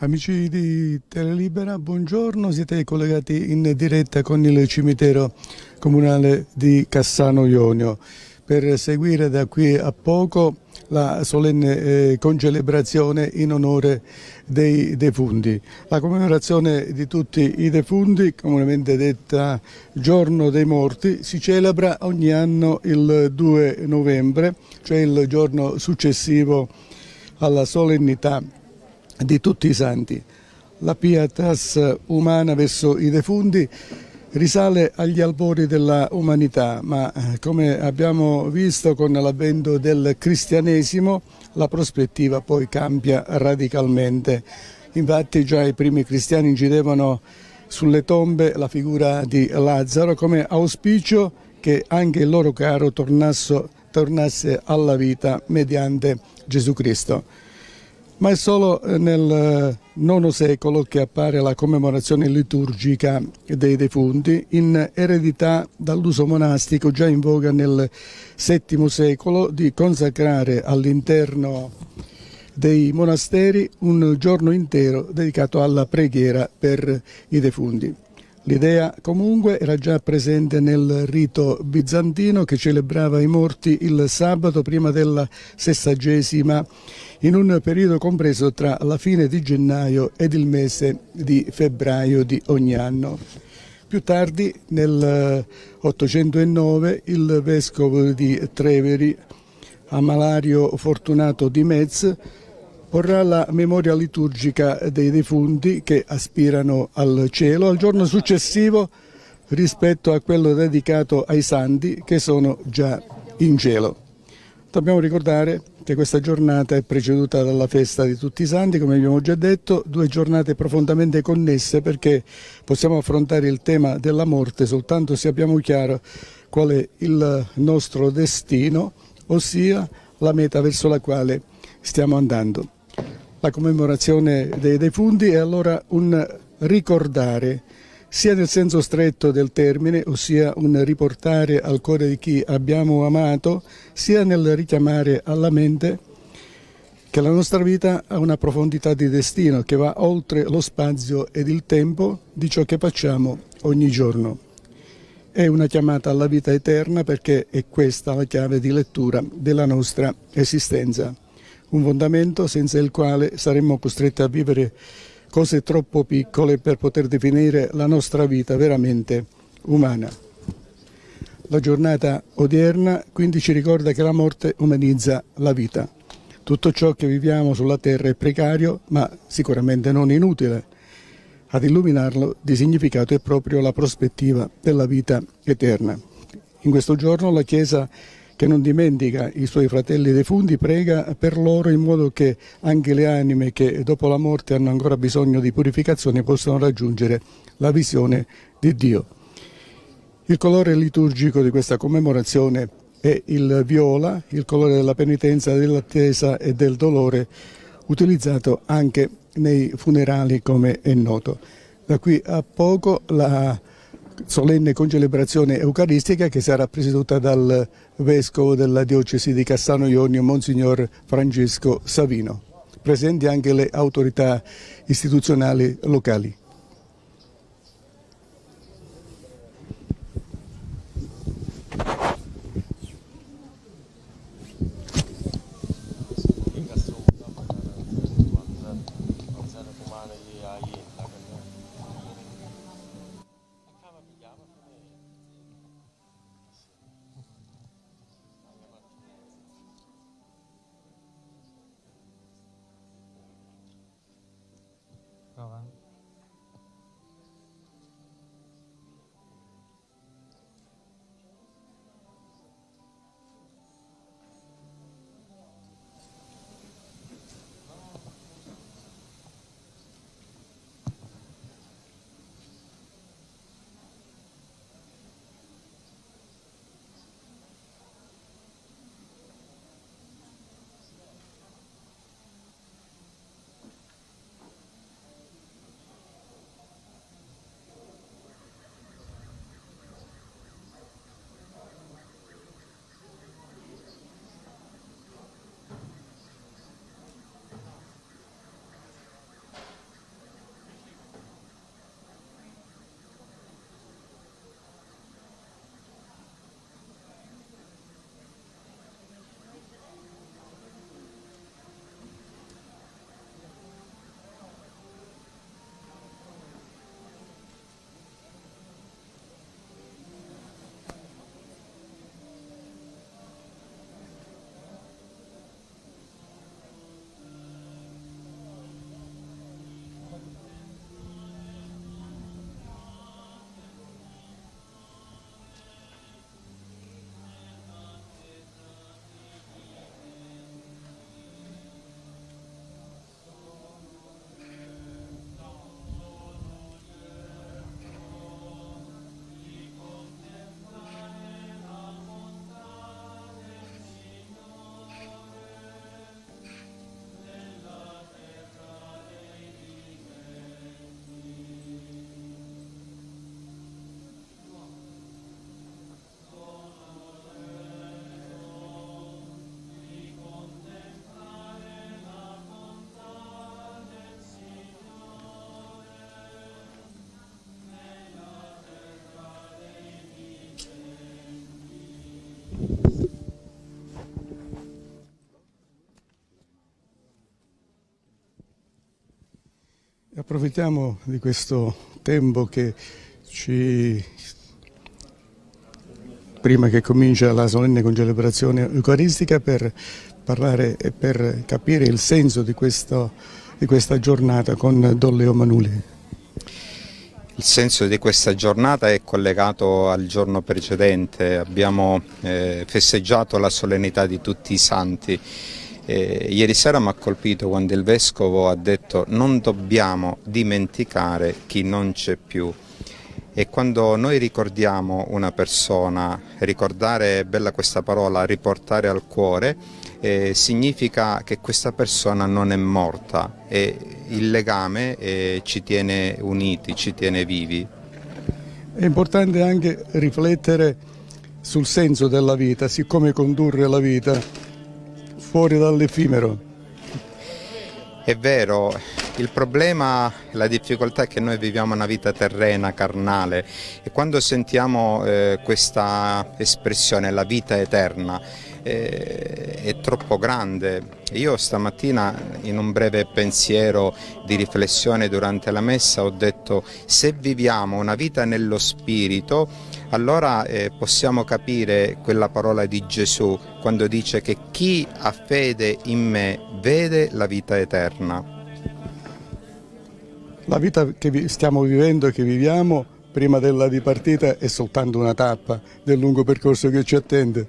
Amici di Telelibera, buongiorno, siete collegati in diretta con il cimitero comunale di Cassano Ionio per seguire da qui a poco la solenne eh, concelebrazione in onore dei defunti. La commemorazione di tutti i defunti, comunemente detta Giorno dei Morti, si celebra ogni anno il 2 novembre, cioè il giorno successivo alla solennità di tutti i santi. La pietas umana verso i defunti risale agli albori della umanità, ma eh, come abbiamo visto con l'avvento del cristianesimo la prospettiva poi cambia radicalmente. Infatti già i primi cristiani incidevano sulle tombe la figura di Lazzaro come auspicio che anche il loro caro tornasse alla vita mediante Gesù Cristo ma è solo eh, nel IX eh, secolo che appare la commemorazione liturgica dei defunti in eredità dall'uso monastico già in voga nel VII secolo di consacrare all'interno dei monasteri un giorno intero dedicato alla preghiera per i defunti. L'idea comunque era già presente nel rito bizantino che celebrava i morti il sabato prima della sessagesima in un periodo compreso tra la fine di gennaio ed il mese di febbraio di ogni anno. Più tardi, nel 809, il vescovo di Treveri, Amalario Fortunato di Metz, porrà la memoria liturgica dei defunti che aspirano al cielo al giorno successivo rispetto a quello dedicato ai santi che sono già in cielo. Dobbiamo ricordare che questa giornata è preceduta dalla festa di tutti i santi, come abbiamo già detto, due giornate profondamente connesse perché possiamo affrontare il tema della morte soltanto se abbiamo chiaro qual è il nostro destino, ossia la meta verso la quale stiamo andando. La commemorazione dei defunti è allora un ricordare, sia nel senso stretto del termine, ossia un riportare al cuore di chi abbiamo amato, sia nel richiamare alla mente che la nostra vita ha una profondità di destino che va oltre lo spazio ed il tempo di ciò che facciamo ogni giorno. È una chiamata alla vita eterna perché è questa la chiave di lettura della nostra esistenza un fondamento senza il quale saremmo costretti a vivere cose troppo piccole per poter definire la nostra vita veramente umana. La giornata odierna quindi ci ricorda che la morte umanizza la vita. Tutto ciò che viviamo sulla terra è precario, ma sicuramente non inutile. Ad illuminarlo di significato è proprio la prospettiva della vita eterna. In questo giorno la Chiesa che non dimentica i suoi fratelli defunti, prega per loro in modo che anche le anime che dopo la morte hanno ancora bisogno di purificazione possano raggiungere la visione di Dio. Il colore liturgico di questa commemorazione è il viola, il colore della penitenza, dell'attesa e del dolore, utilizzato anche nei funerali come è noto. Da qui a poco la solenne concelebrazione eucaristica che sarà presieduta dal vescovo della diocesi di Cassano Ionio, Monsignor Francesco Savino. Presenti anche le autorità istituzionali locali. Approfittiamo di questo tempo che ci prima che comincia la solenne concelebrazione eucaristica per parlare e per capire il senso di, questo, di questa giornata con Don Leo Manuli. Il senso di questa giornata è collegato al giorno precedente, abbiamo eh, festeggiato la solennità di tutti i santi. Eh, ieri sera mi ha colpito quando il Vescovo ha detto non dobbiamo dimenticare chi non c'è più e quando noi ricordiamo una persona, ricordare, è bella questa parola, riportare al cuore, eh, significa che questa persona non è morta e il legame eh, ci tiene uniti, ci tiene vivi. È importante anche riflettere sul senso della vita, siccome condurre la vita fuori dall'effimero. È vero, il problema, la difficoltà è che noi viviamo una vita terrena, carnale e quando sentiamo eh, questa espressione, la vita eterna, eh, è troppo grande. Io stamattina in un breve pensiero di riflessione durante la messa ho detto se viviamo una vita nello spirito allora eh, possiamo capire quella parola di Gesù quando dice che chi ha fede in me vede la vita eterna. La vita che stiamo vivendo e che viviamo prima della dipartita è soltanto una tappa del lungo percorso che ci attende.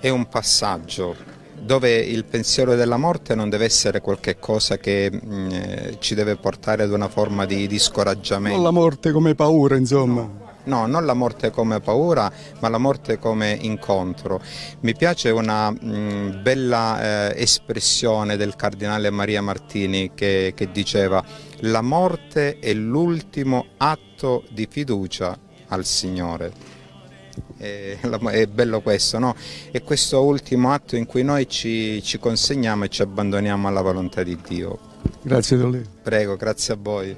È un passaggio dove il pensiero della morte non deve essere qualcosa che mh, mm, eh, ci deve portare ad una forma di, di scoraggiamento. Non la morte come paura, insomma. No. No, non la morte come paura, ma la morte come incontro. Mi piace una mh, mm, bella eh, espressione del cardinale Maria Martini che, che diceva la morte è l'ultimo atto di fiducia al Signore. È, bello questo, no? È questo ultimo atto in cui noi ci, ci consegniamo e ci abbandoniamo alla volontà di Dio. Grazie Dolly. Prego, grazie a voi.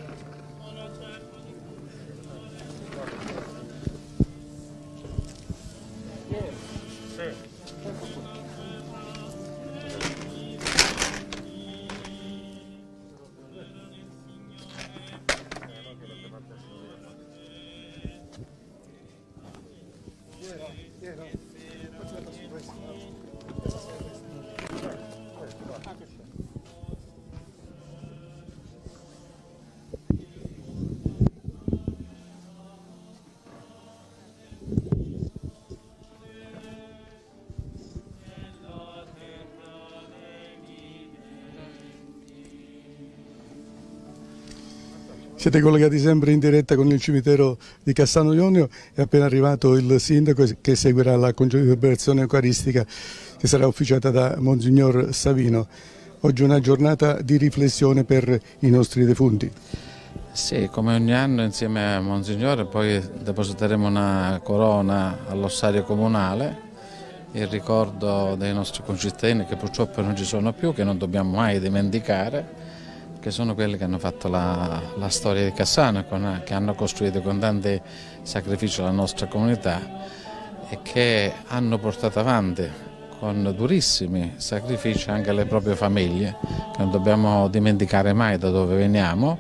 Siete collegati sempre in diretta con il cimitero di Cassano Ionio, è appena arrivato il sindaco che seguirà la celebrazione eucaristica che sarà ufficiata da Monsignor Savino. Oggi è una giornata di riflessione per i nostri defunti. Sì, come ogni anno insieme a Monsignore poi depositeremo una corona all'ossario comunale in ricordo dei nostri concittadini che purtroppo non ci sono più, che non dobbiamo mai dimenticare che sono quelli che hanno fatto la, la storia di Cassano, con, che hanno costruito con tanti sacrifici la nostra comunità e che hanno portato avanti con durissimi sacrifici anche le proprie famiglie, che non dobbiamo dimenticare mai da dove veniamo,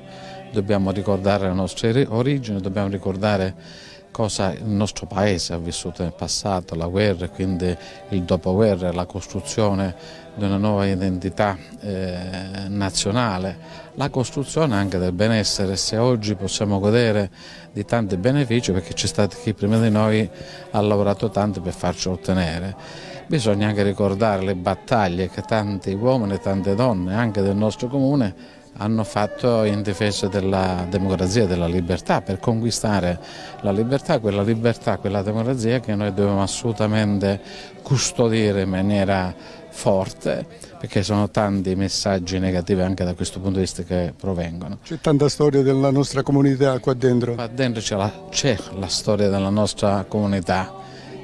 dobbiamo ricordare le nostre origini, dobbiamo ricordare cosa il nostro paese ha vissuto nel passato, la guerra, quindi il dopoguerra, la costruzione di una nuova identità eh, nazionale, la costruzione anche del benessere, se oggi possiamo godere di tanti benefici perché c'è stato chi prima di noi ha lavorato tanto per farci ottenere. Bisogna anche ricordare le battaglie che tanti uomini e tante donne, anche del nostro comune, hanno fatto in difesa della democrazia della libertà, per conquistare la libertà, quella libertà, quella democrazia che noi dobbiamo assolutamente custodire in maniera forte perché sono tanti messaggi negativi anche da questo punto di vista che provengono. C'è tanta storia della nostra comunità qua dentro? Qua dentro c'è la, la, storia della nostra comunità,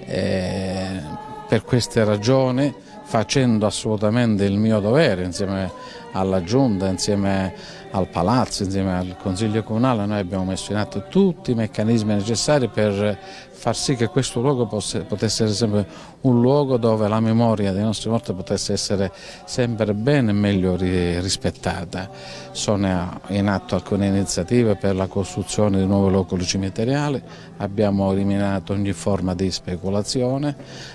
e per queste ragioni facendo assolutamente il mio dovere insieme alla Giunta, insieme al Palazzo, insieme al Consiglio Comunale, noi abbiamo messo in atto tutti i meccanismi necessari per far sì che questo luogo potesse essere sempre un luogo dove la memoria dei nostri morti potesse essere sempre bene e meglio rispettata. Sono in atto alcune iniziative per la costruzione di nuovi locali cimiteriali, abbiamo eliminato ogni forma di speculazione,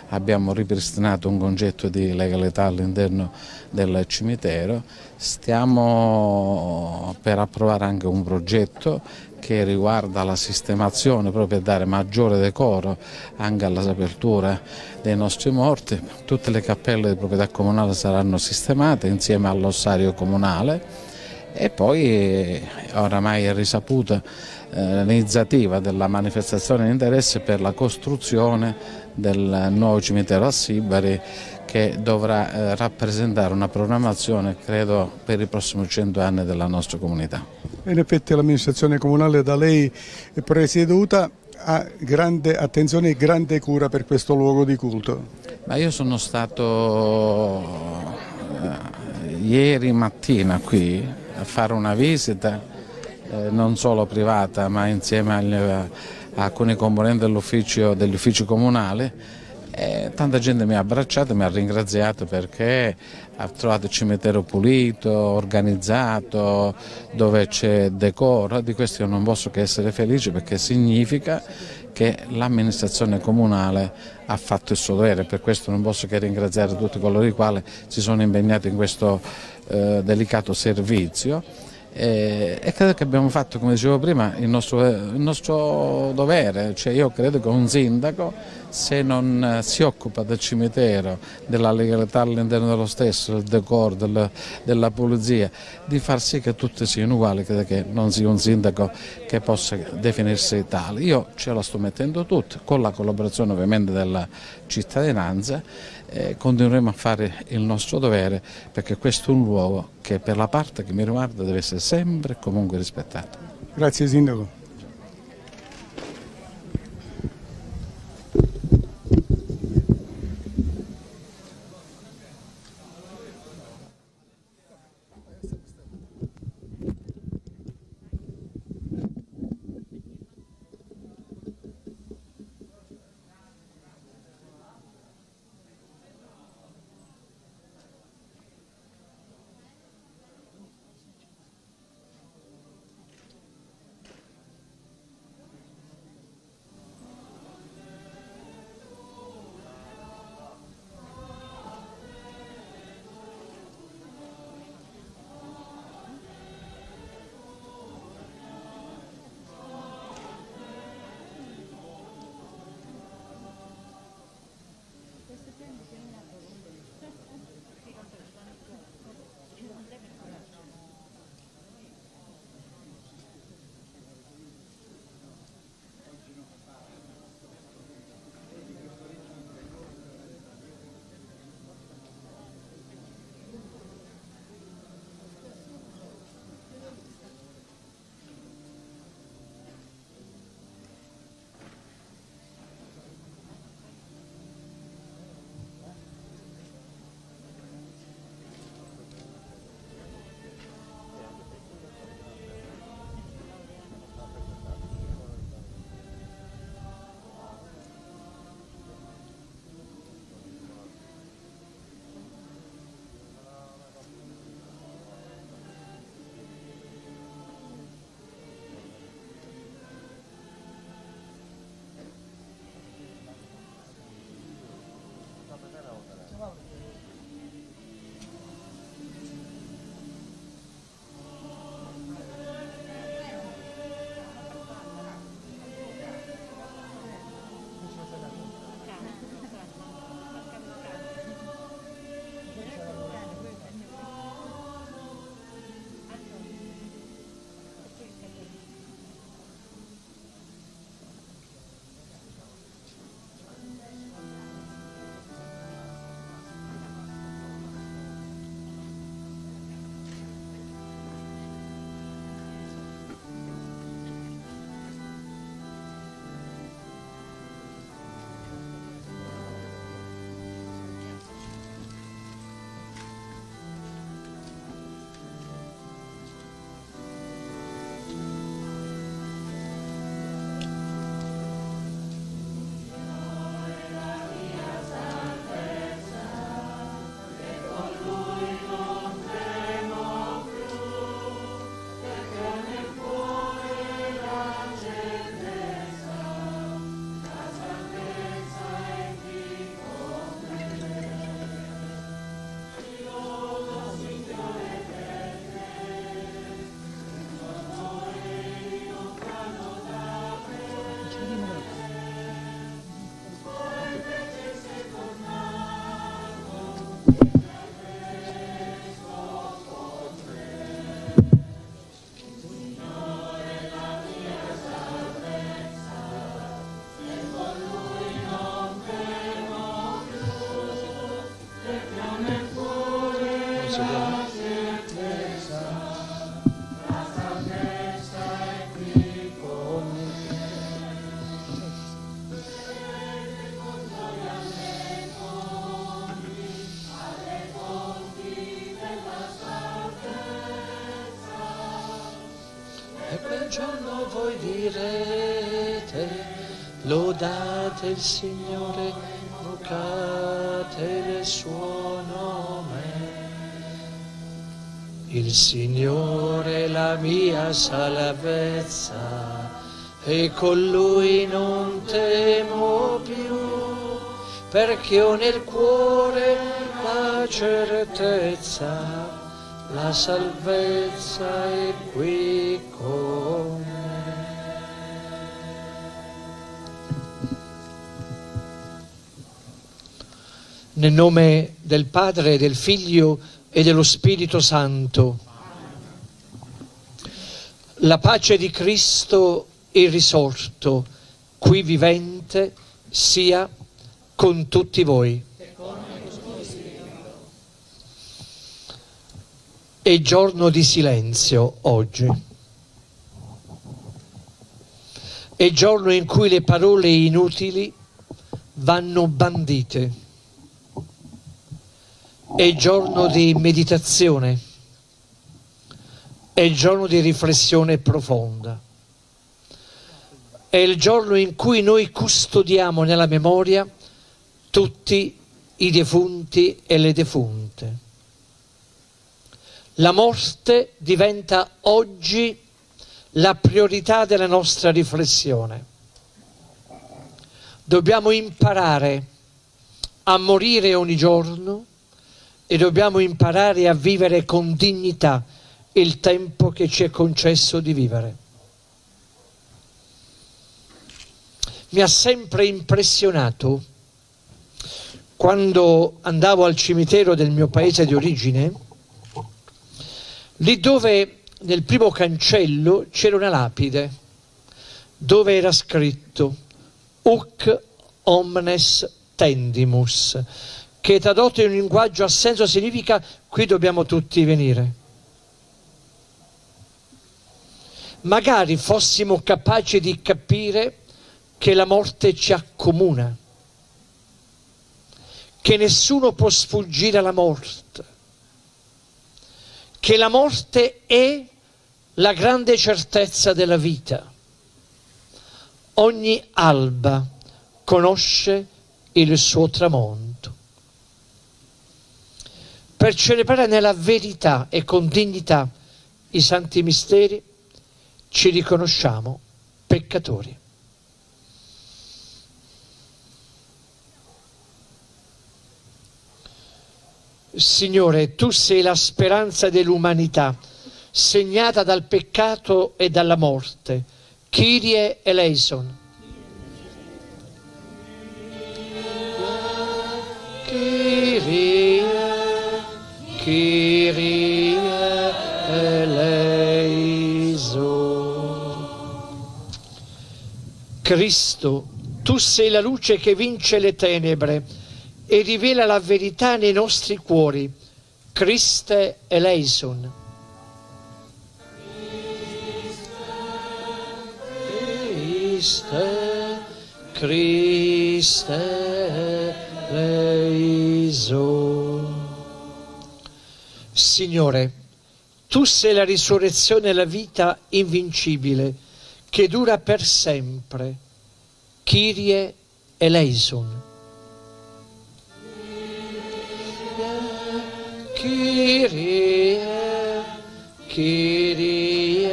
abbiamo ripristinato un concetto di legalità all'interno del cimitero, stiamo per approvare anche un progetto che riguarda la sistemazione proprio per dare maggiore decoro anche alla sepoltura dei nostri morti. Tutte le cappelle di proprietà comunale saranno sistemate insieme all'ossario comunale e poi oramai è risaputa eh, l'iniziativa della manifestazione di interesse per la costruzione del nuovo cimitero a Sibari che dovrà eh, rappresentare una programmazione credo per i prossimi 100 anni della nostra comunità. In effetti l'amministrazione comunale da lei presieduta ha grande attenzione e grande cura per questo luogo di culto. Ma io sono stato eh, ieri mattina qui a fare una visita eh, non solo privata ma insieme agli, a alcuni componenti dell'ufficio degli uffici comunali e tanta gente mi ha abbracciato mi ha ringraziato perché ha trovato il cimitero pulito, organizzato, dove c'è decoro. Di questo io non posso che essere felice perché significa che l'amministrazione comunale ha fatto il suo dovere, per questo non posso che ringraziare tutti coloro i quali si sono impegnati in questo eh, delicato servizio e, e, credo che abbiamo fatto, come dicevo prima, il nostro, il nostro dovere, cioè io credo che un sindaco se non si occupa del cimitero, della legalità all'interno dello stesso, del decoro, del, della pulizia, di far sì che tutti siano uguali, credo che non sia un sindaco che possa definirsi tale. Io ce la sto mettendo tutta, con la collaborazione ovviamente della cittadinanza, eh, continueremo a fare il nostro dovere perché questo è un luogo che per la parte che mi riguarda deve essere sempre e comunque rispettato. Grazie Sindaco. Signore, invocate il suo nome. Il Signore è la mia salvezza e con Lui non temo più, perché ho nel cuore la certezza la salvezza è qui Nel nome del Padre, del Figlio e dello Spirito Santo, la pace di Cristo il risorto, qui vivente, sia con tutti voi. È giorno di silenzio oggi. È giorno in cui le parole inutili vanno bandite. È giorno di meditazione. È giorno di riflessione profonda. È il giorno in cui noi custodiamo nella memoria tutti i defunti e le defunte la morte diventa oggi la priorità della nostra riflessione. Dobbiamo imparare a morire ogni giorno e dobbiamo imparare a vivere con dignità il tempo che ci è concesso di vivere. Mi ha sempre impressionato quando andavo al cimitero del mio paese di origine lì dove nel primo cancello c'era una lapide dove era scritto Uc omnes tendimus, che tradotto in un linguaggio a senso significa qui dobbiamo tutti venire. Magari fossimo capaci di capire che la morte ci accomuna, che nessuno può sfuggire alla morte, che la morte è la grande certezza della vita. Ogni alba conosce il suo tramonto. Per celebrare nella verità e con dignità i santi misteri ci riconosciamo peccatori. Signore, tu sei la speranza dell'umanità, segnata dal peccato e dalla morte. Kyrie eleison. Kyrie, Kyrie eleison. Cristo, tu sei la luce che vince le tenebre e rivela la verità nei nostri cuori. Christe eleison. Christe, Christe eleison. Signore, tu sei la risurrezione e la vita invincibile che dura per sempre. Kyrie eleison. Kyrie, Kyrie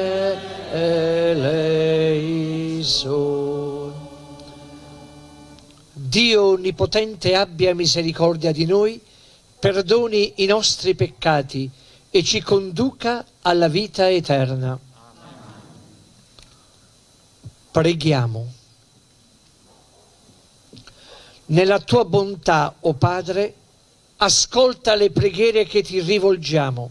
eleison. Dio Onnipotente abbia misericordia di noi, perdoni i nostri peccati e ci conduca alla vita eterna. Preghiamo. Nella tua bontà, o oh Padre, ascolta le preghiere che ti rivolgiamo,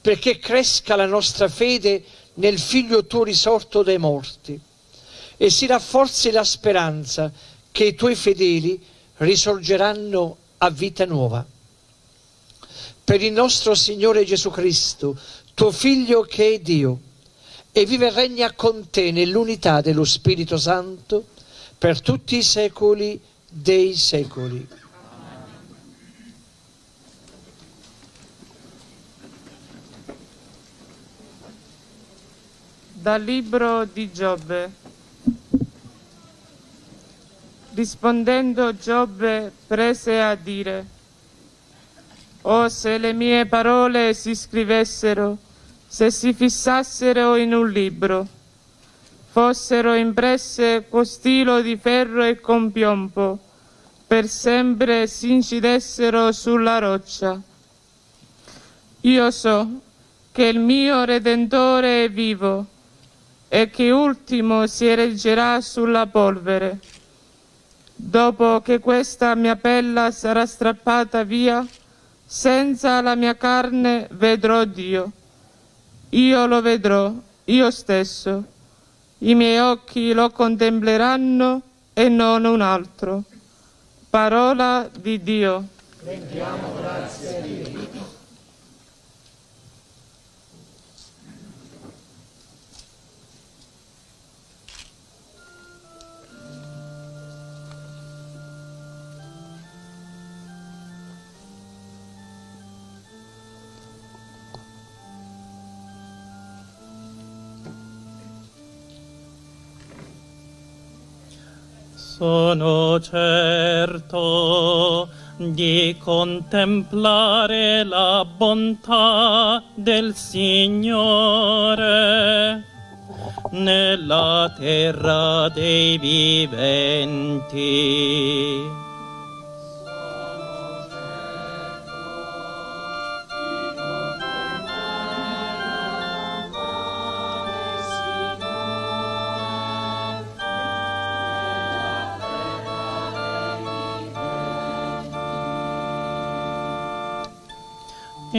perché cresca la nostra fede nel Figlio tuo risorto dai morti e si rafforzi la speranza che i tuoi fedeli risorgeranno a vita nuova. Per il nostro Signore Gesù Cristo, tuo Figlio che è Dio, e vive e regna con te nell'unità dello Spirito Santo per tutti i secoli dei secoli. Dal libro di Giobbe. Rispondendo Giobbe prese a dire, Oh se le mie parole si scrivessero, se si fissassero in un libro, fossero impresse con stilo di ferro e con piombo, per sempre si incidessero sulla roccia. Io so che il mio Redentore è vivo e che ultimo si eriggerà sulla polvere. Dopo che questa mia pelle sarà strappata via, senza la mia carne vedrò Dio. Io lo vedrò, io stesso. I miei occhi lo contempleranno e non un altro. Parola di Dio. Rendiamo grazie Sono certo di contemplare la bontà del Signore nella terra dei viventi.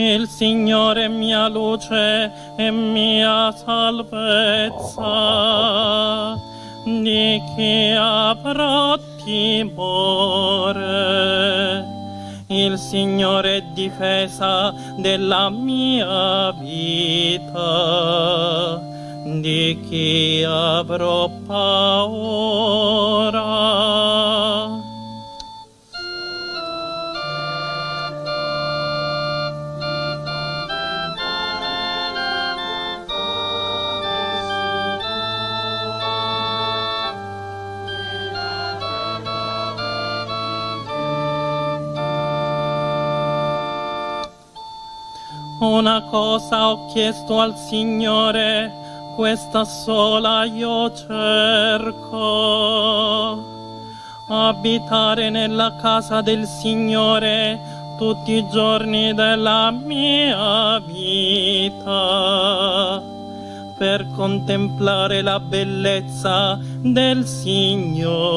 Il Signore è mia luce e mia salvezza, di chi avrò timore. Il Signore è difesa della mia vita, di chi avrò paura. Una cosa ho chiesto al Signore, questa sola io cerco. Abitare nella casa del Signore tutti i giorni della mia vita per contemplare la bellezza del Signore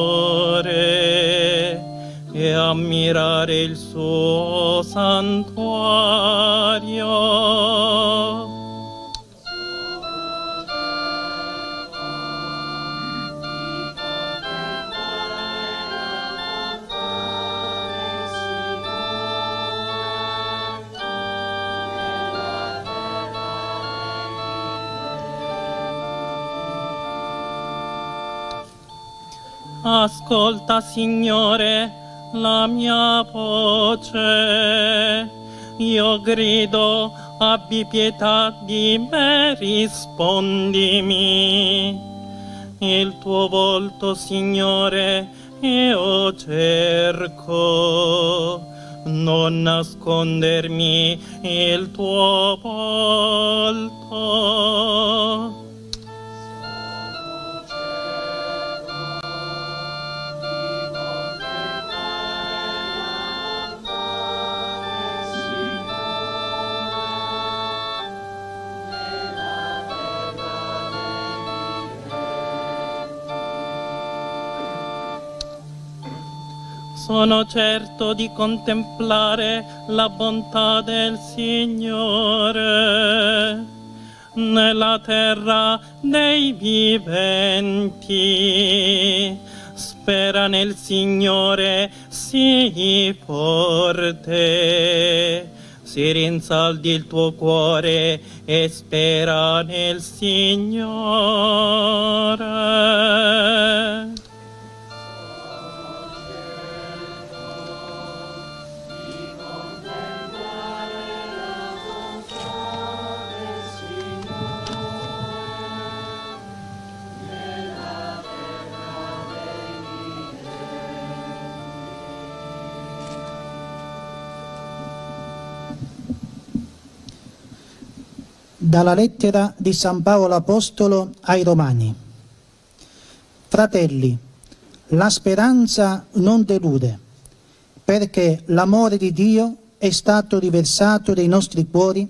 e ammirare il suo santuario. Ascolta, Signore, la mia voce. Io grido, abbi pietà di me, rispondimi. Il tuo volto, Signore, io cerco. Non nascondermi il tuo volto. Sono certo di contemplare la bontà del Signore nella terra dei viventi. Spera nel Signore, sii forte. Si rinsaldi il tuo cuore e spera nel Signore. Dalla lettera di San Paolo Apostolo ai Romani. Fratelli, la speranza non delude, perché l'amore di Dio è stato riversato nei nostri cuori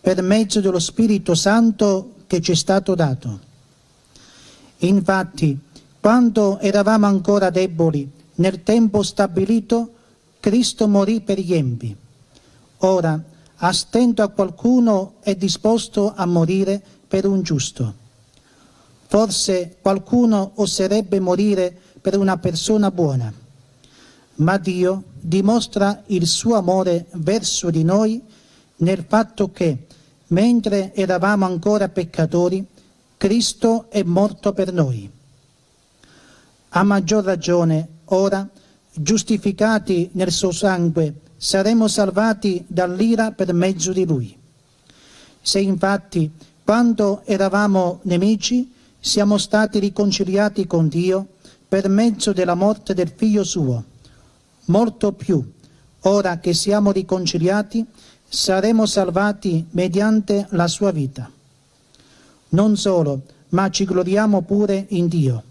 per mezzo dello Spirito Santo che ci è stato dato. Infatti, quando eravamo ancora deboli, nel tempo stabilito, Cristo morì per gli empi. Ora, a stento a qualcuno è disposto a morire per un giusto. Forse qualcuno oserebbe morire per una persona buona, ma Dio dimostra il suo amore verso di noi nel fatto che, mentre eravamo ancora peccatori, Cristo è morto per noi. A maggior ragione, ora, giustificati nel suo sangue, saremo salvati dall'ira per mezzo di lui. Se infatti, quando eravamo nemici, siamo stati riconciliati con Dio per mezzo della morte del Figlio suo, molto più, ora che siamo riconciliati, saremo salvati mediante la sua vita. Non solo, ma ci gloriamo pure in Dio,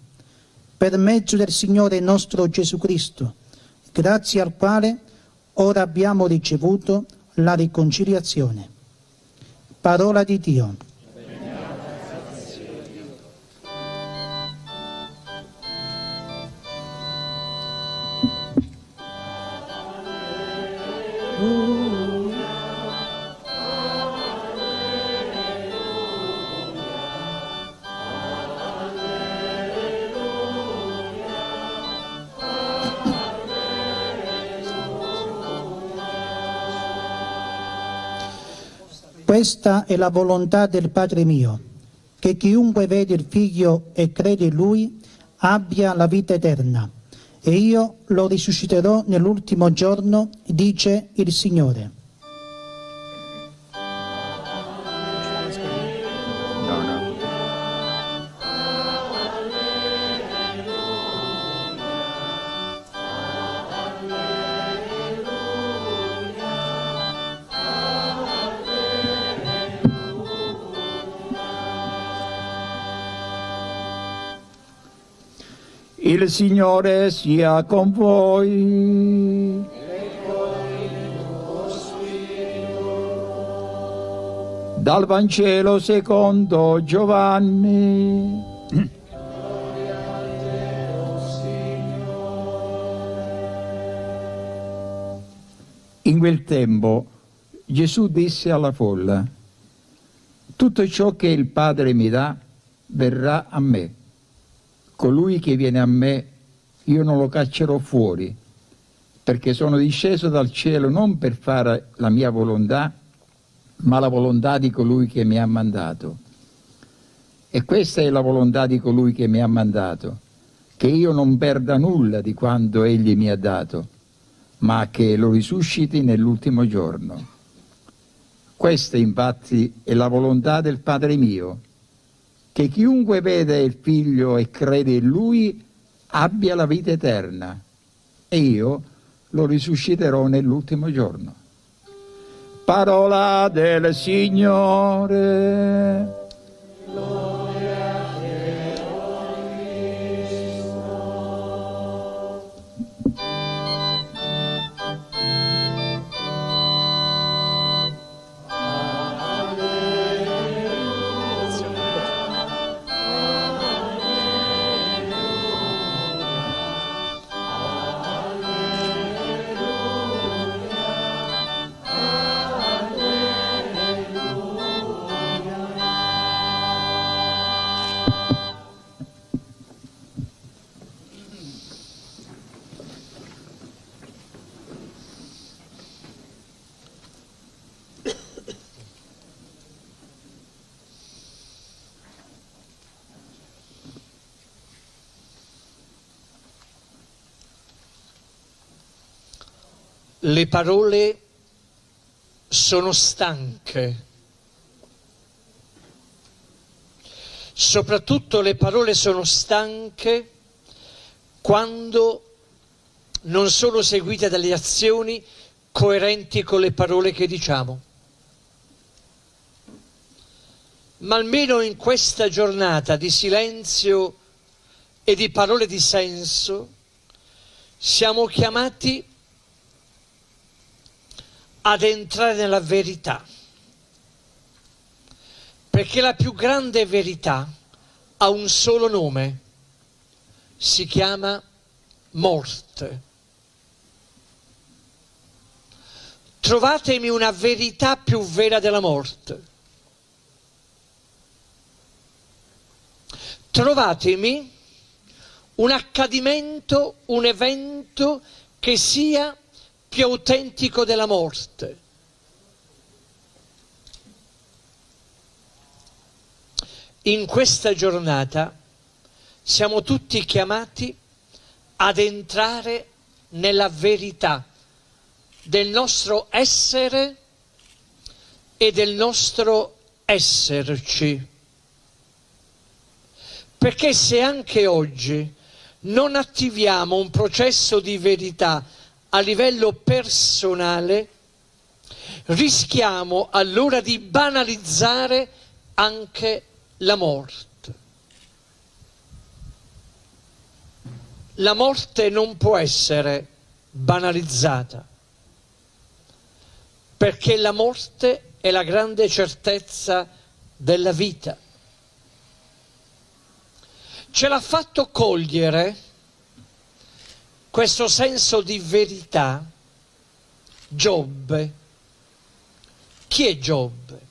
per mezzo del Signore nostro Gesù Cristo, grazie al quale ora abbiamo ricevuto la riconciliazione. Parola di Dio. Questa è la volontà del Padre mio, che chiunque vede il Figlio e crede in Lui abbia la vita eterna, e io lo risusciterò nell'ultimo giorno, dice il Signore. Il Signore sia con voi. Dal Vangelo secondo Giovanni. In quel tempo Gesù disse alla folla, tutto ciò che il Padre mi dà verrà a me colui che viene a me io non lo caccerò fuori, perché sono disceso dal cielo non per fare la mia volontà, ma la volontà di colui che mi ha mandato. E questa è la volontà di colui che mi ha mandato, che io non perda nulla di quanto egli mi ha dato, ma che lo risusciti nell'ultimo giorno. Questa infatti è la volontà del Padre mio, che chiunque vede il figlio e crede in lui abbia la vita eterna e io lo risusciterò nell'ultimo giorno. Parola del Signore. Le parole sono stanche. Soprattutto le parole sono stanche quando non sono seguite dalle azioni coerenti con le parole che diciamo. ma almeno in questa giornata di silenzio e di parole di senso siamo chiamati ad entrare nella verità, perché la più grande verità ha un solo nome, si chiama morte. Trovatemi una verità più vera della morte. Trovatemi un accadimento, un evento che sia più autentico della morte. In questa giornata siamo tutti chiamati ad entrare nella verità del nostro essere e del nostro esserci. Perché se anche oggi non attiviamo un processo di verità a livello personale, rischiamo allora di banalizzare anche la morte. La morte non può essere banalizzata, perché la morte è la grande certezza della vita. Ce l'ha fatto cogliere questo senso di verità Giobbe. Chi è Giobbe?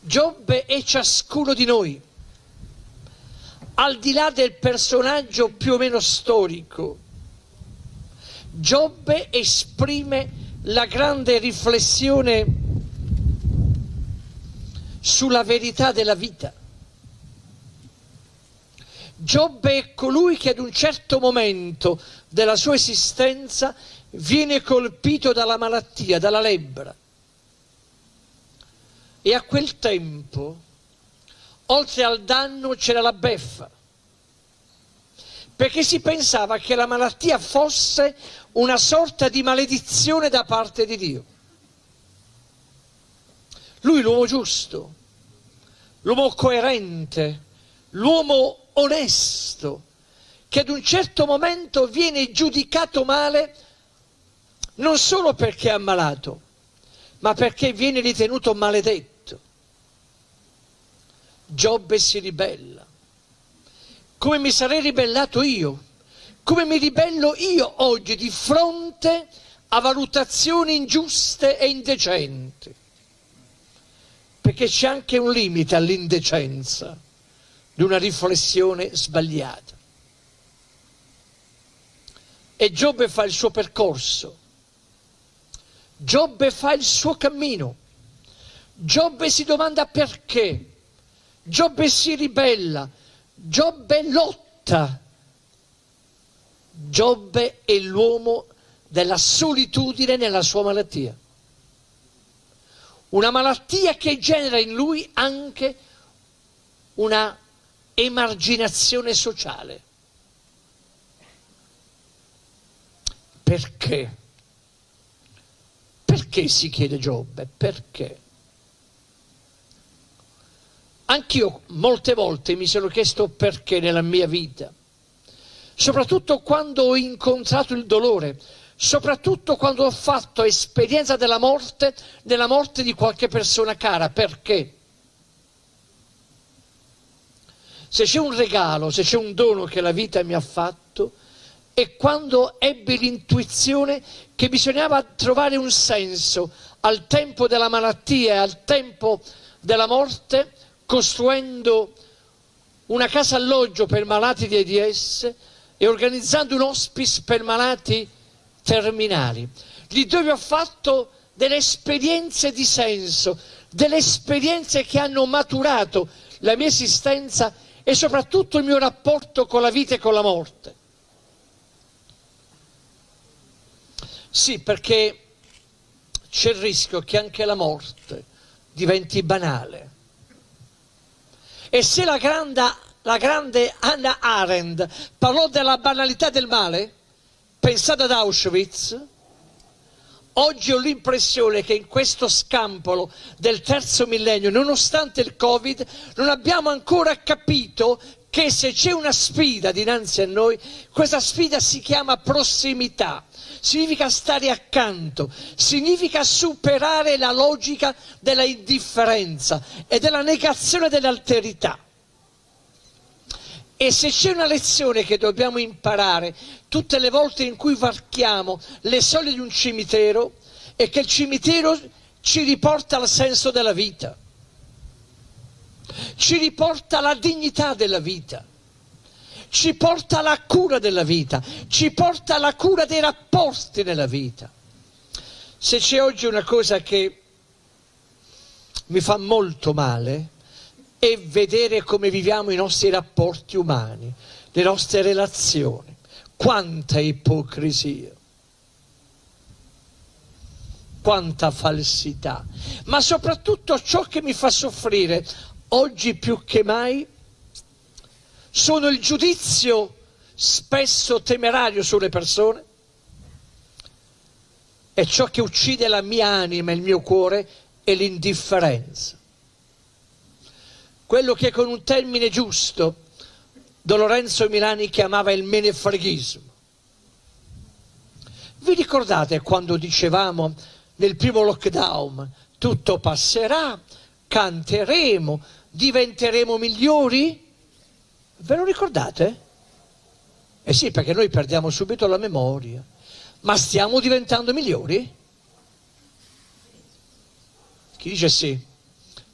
Giobbe è ciascuno di noi, al di là del personaggio più o meno storico. Giobbe esprime la grande riflessione sulla verità della vita. Giobbe è colui che ad un certo momento della sua esistenza viene colpito dalla malattia, dalla lebbra. E a quel tempo, oltre al danno, c'era la beffa, perché si pensava che la malattia fosse una sorta di maledizione da parte di Dio. Lui l'uomo giusto, l'uomo coerente, l'uomo onesto, che ad un certo momento viene giudicato male non solo perché è ammalato, ma perché viene ritenuto maledetto. Giobbe si ribella. Come mi sarei ribellato io? Come mi ribello io oggi di fronte a valutazioni ingiuste e indecenti? Perché c'è anche un limite all'indecenza di una riflessione sbagliata. E Giobbe fa il suo percorso, Giobbe fa il suo cammino, Giobbe si domanda perché, Giobbe si ribella, Giobbe lotta. Giobbe è l'uomo della solitudine nella sua malattia. Una malattia che genera in lui anche una emarginazione sociale. Perché? Perché si chiede Giobbe? Perché? Anch'io molte volte mi sono chiesto perché nella mia vita soprattutto quando ho incontrato il dolore, soprattutto quando ho fatto esperienza della morte, della morte di qualche persona cara. Perché? Se c'è un regalo, se c'è un dono che la vita mi ha fatto, è quando ebbi l'intuizione che bisognava trovare un senso al tempo della malattia e al tempo della morte, costruendo una casa alloggio per malati di AIDS, e organizzando un hospice per malati terminali, lì dove ho fatto delle esperienze di senso, delle esperienze che hanno maturato la mia esistenza e soprattutto il mio rapporto con la vita e con la morte. Sì, perché c'è il rischio che anche la morte diventi banale. E se la grande la grande Anna Arendt parlò della banalità del male, pensate ad Auschwitz, Oggi ho l'impressione che in questo scampolo del terzo millennio, nonostante il Covid, non abbiamo ancora capito che se c'è una sfida dinanzi a noi, questa sfida si chiama prossimità, significa stare accanto, significa superare la logica della indifferenza e della negazione dell'alterità. E se c'è una lezione che dobbiamo imparare tutte le volte in cui varchiamo le soglie di un cimitero, è che il cimitero ci riporta al senso della vita, ci riporta alla dignità della vita, ci porta alla cura della vita, ci porta alla cura dei rapporti nella vita. Se c'è oggi una cosa che mi fa molto male, e vedere come viviamo i nostri rapporti umani, le nostre relazioni. Quanta ipocrisia, quanta falsità, ma soprattutto ciò che mi fa soffrire oggi più che mai sono il giudizio spesso temerario sulle persone e ciò che uccide la mia anima e il mio cuore è l'indifferenza. Quello che con un termine giusto Don Lorenzo Milani chiamava il menefreghismo. Vi ricordate quando dicevamo nel primo lockdown tutto passerà, canteremo, diventeremo migliori? Ve lo ricordate? Eh sì, perché noi perdiamo subito la memoria. Ma stiamo diventando migliori? Chi dice sì?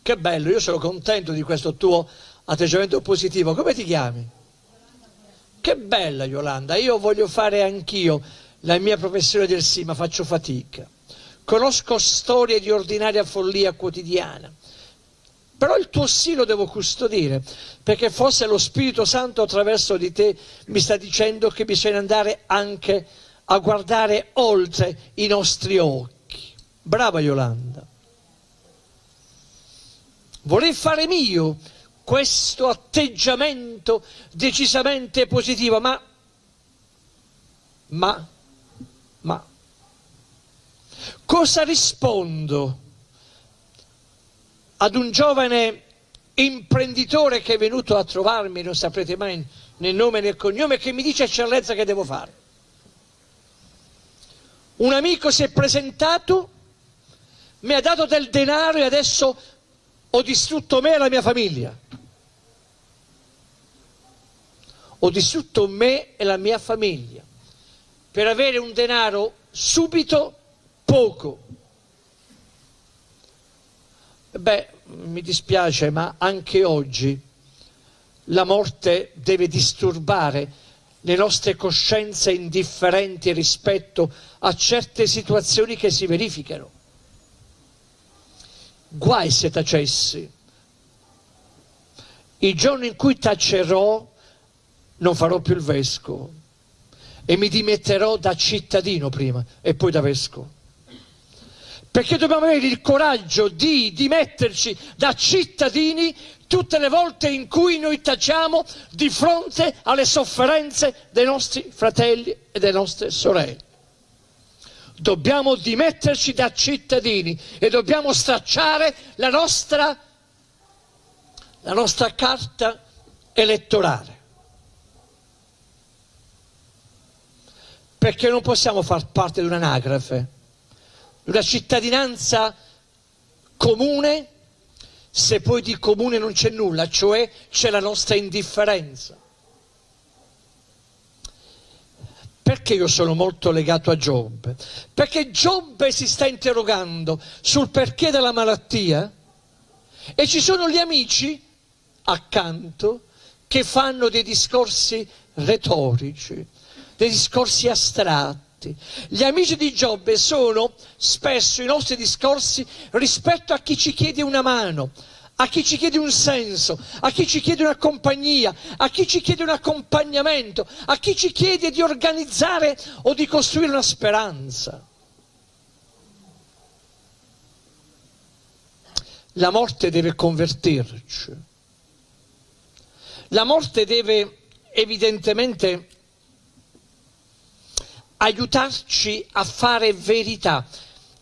Che bello, io sono contento di questo tuo atteggiamento positivo. Come ti chiami? Che bella Yolanda, io voglio fare anch'io la mia professione del sì, ma faccio fatica. Conosco storie di ordinaria follia quotidiana. Però il tuo sì lo devo custodire, perché forse lo Spirito Santo attraverso di te mi sta dicendo che bisogna andare anche a guardare oltre i nostri occhi. Brava Yolanda. Vorrei fare mio questo atteggiamento decisamente positivo, ma, ma, ma, cosa rispondo ad un giovane imprenditore che è venuto a trovarmi, non saprete mai né nome né cognome, che mi dice eccellenza che devo fare? Un amico si è presentato, mi ha dato del denaro e adesso ho distrutto me e la mia famiglia. Ho distrutto me e la mia famiglia per avere un denaro subito poco. Beh, mi dispiace, ma anche oggi la morte deve disturbare le nostre coscienze indifferenti rispetto a certe situazioni che si verificano guai se tacessi. Il giorno in cui tacerò non farò più il vescovo e mi dimetterò da cittadino prima e poi da vescovo. Perché dobbiamo avere il coraggio di dimetterci da cittadini tutte le volte in cui noi tacciamo di fronte alle sofferenze dei nostri fratelli e delle nostre sorelle dobbiamo dimetterci da cittadini e dobbiamo stracciare la nostra, la nostra carta elettorale. Perché non possiamo far parte di un'anagrafe, di una cittadinanza comune se poi di comune non c'è nulla, cioè c'è la nostra indifferenza. Perché io sono molto legato a Giobbe? Perché Giobbe si sta interrogando sul perché della malattia e ci sono gli amici accanto che fanno dei discorsi retorici, dei discorsi astratti. Gli amici di Giobbe sono spesso i nostri discorsi rispetto a chi ci chiede una mano, a chi ci chiede un senso, a chi ci chiede una compagnia, a chi ci chiede un accompagnamento, a chi ci chiede di organizzare o di costruire una speranza. La morte deve convertirci. La morte deve evidentemente aiutarci a fare verità.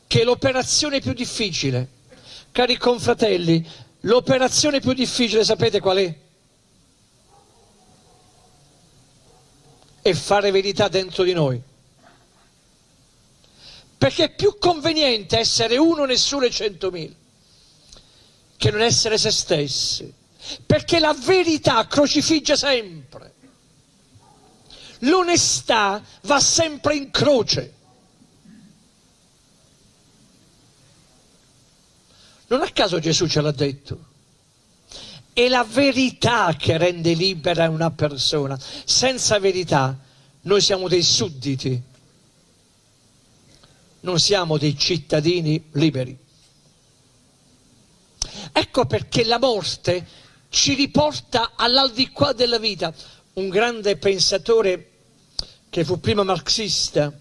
che l'operazione più difficile, cari confratelli, l'operazione più difficile sapete qual è? È fare verità dentro di noi. Perché è più conveniente essere uno nessuno e centomila che non essere se stessi. Perché la verità crocifigge sempre. L'onestà va sempre in croce. Non a caso Gesù ce l'ha detto. È la verità che rende libera una persona. Senza verità noi siamo dei sudditi, non siamo dei cittadini liberi. Ecco perché la morte ci riporta all'aldilà della vita. Un grande pensatore che fu prima marxista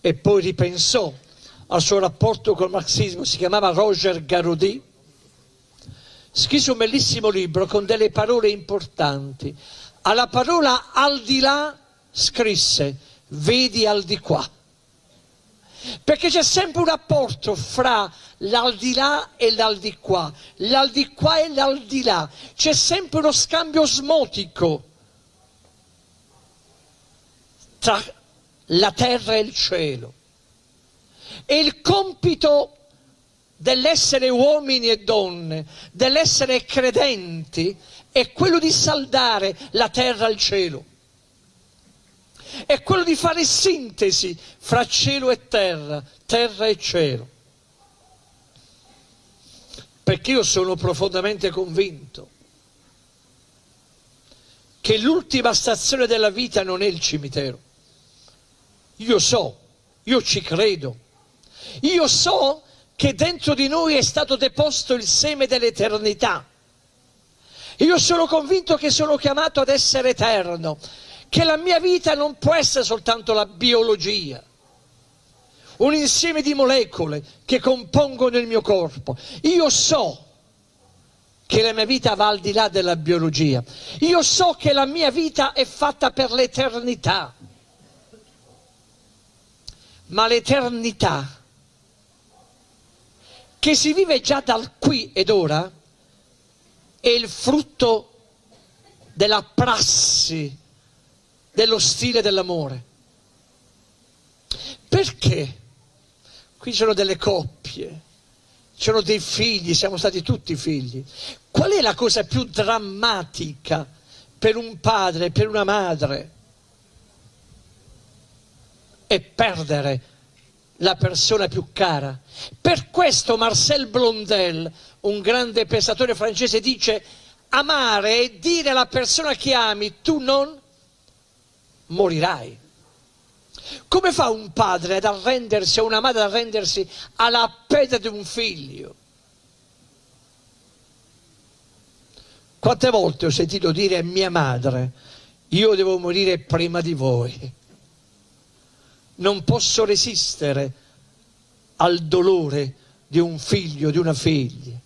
e poi ripensò al suo rapporto col marxismo, si chiamava Roger Garaudy, scrisse un bellissimo libro con delle parole importanti. Alla parola al di là scrisse, vedi al di qua. Perché c'è sempre un rapporto fra l'aldilà e l'aldilà, l'aldilà e l'aldilà. C'è sempre uno scambio osmotico tra la terra e il cielo. E il compito dell'essere uomini e donne, dell'essere credenti, è quello di saldare la terra al cielo è quello di fare sintesi fra cielo e terra, terra e cielo. Perché io sono profondamente convinto che l'ultima stazione della vita non è il cimitero. Io so, io ci credo. Io so che dentro di noi è stato deposto il seme dell'eternità. Io sono convinto che sono chiamato ad essere eterno che la mia vita non può essere soltanto la biologia, un insieme di molecole che compongono il mio corpo. Io so che la mia vita va al di là della biologia. Io so che la mia vita è fatta per l'eternità. Ma l'eternità che si vive già dal qui ed ora è il frutto della prassi dello stile dell'amore. Perché? Qui ci sono delle coppie, ci sono dei figli, siamo stati tutti figli. Qual è la cosa più drammatica per un padre, per una madre? È perdere la persona più cara. Per questo Marcel Blondel, un grande pensatore francese, dice amare è dire alla persona che ami tu non morirai. Come fa un padre ad arrendersi o una madre ad arrendersi alla pena di un figlio? Quante volte ho sentito dire a mia madre, io devo morire prima di voi. Non posso resistere al dolore di un figlio, di una figlia.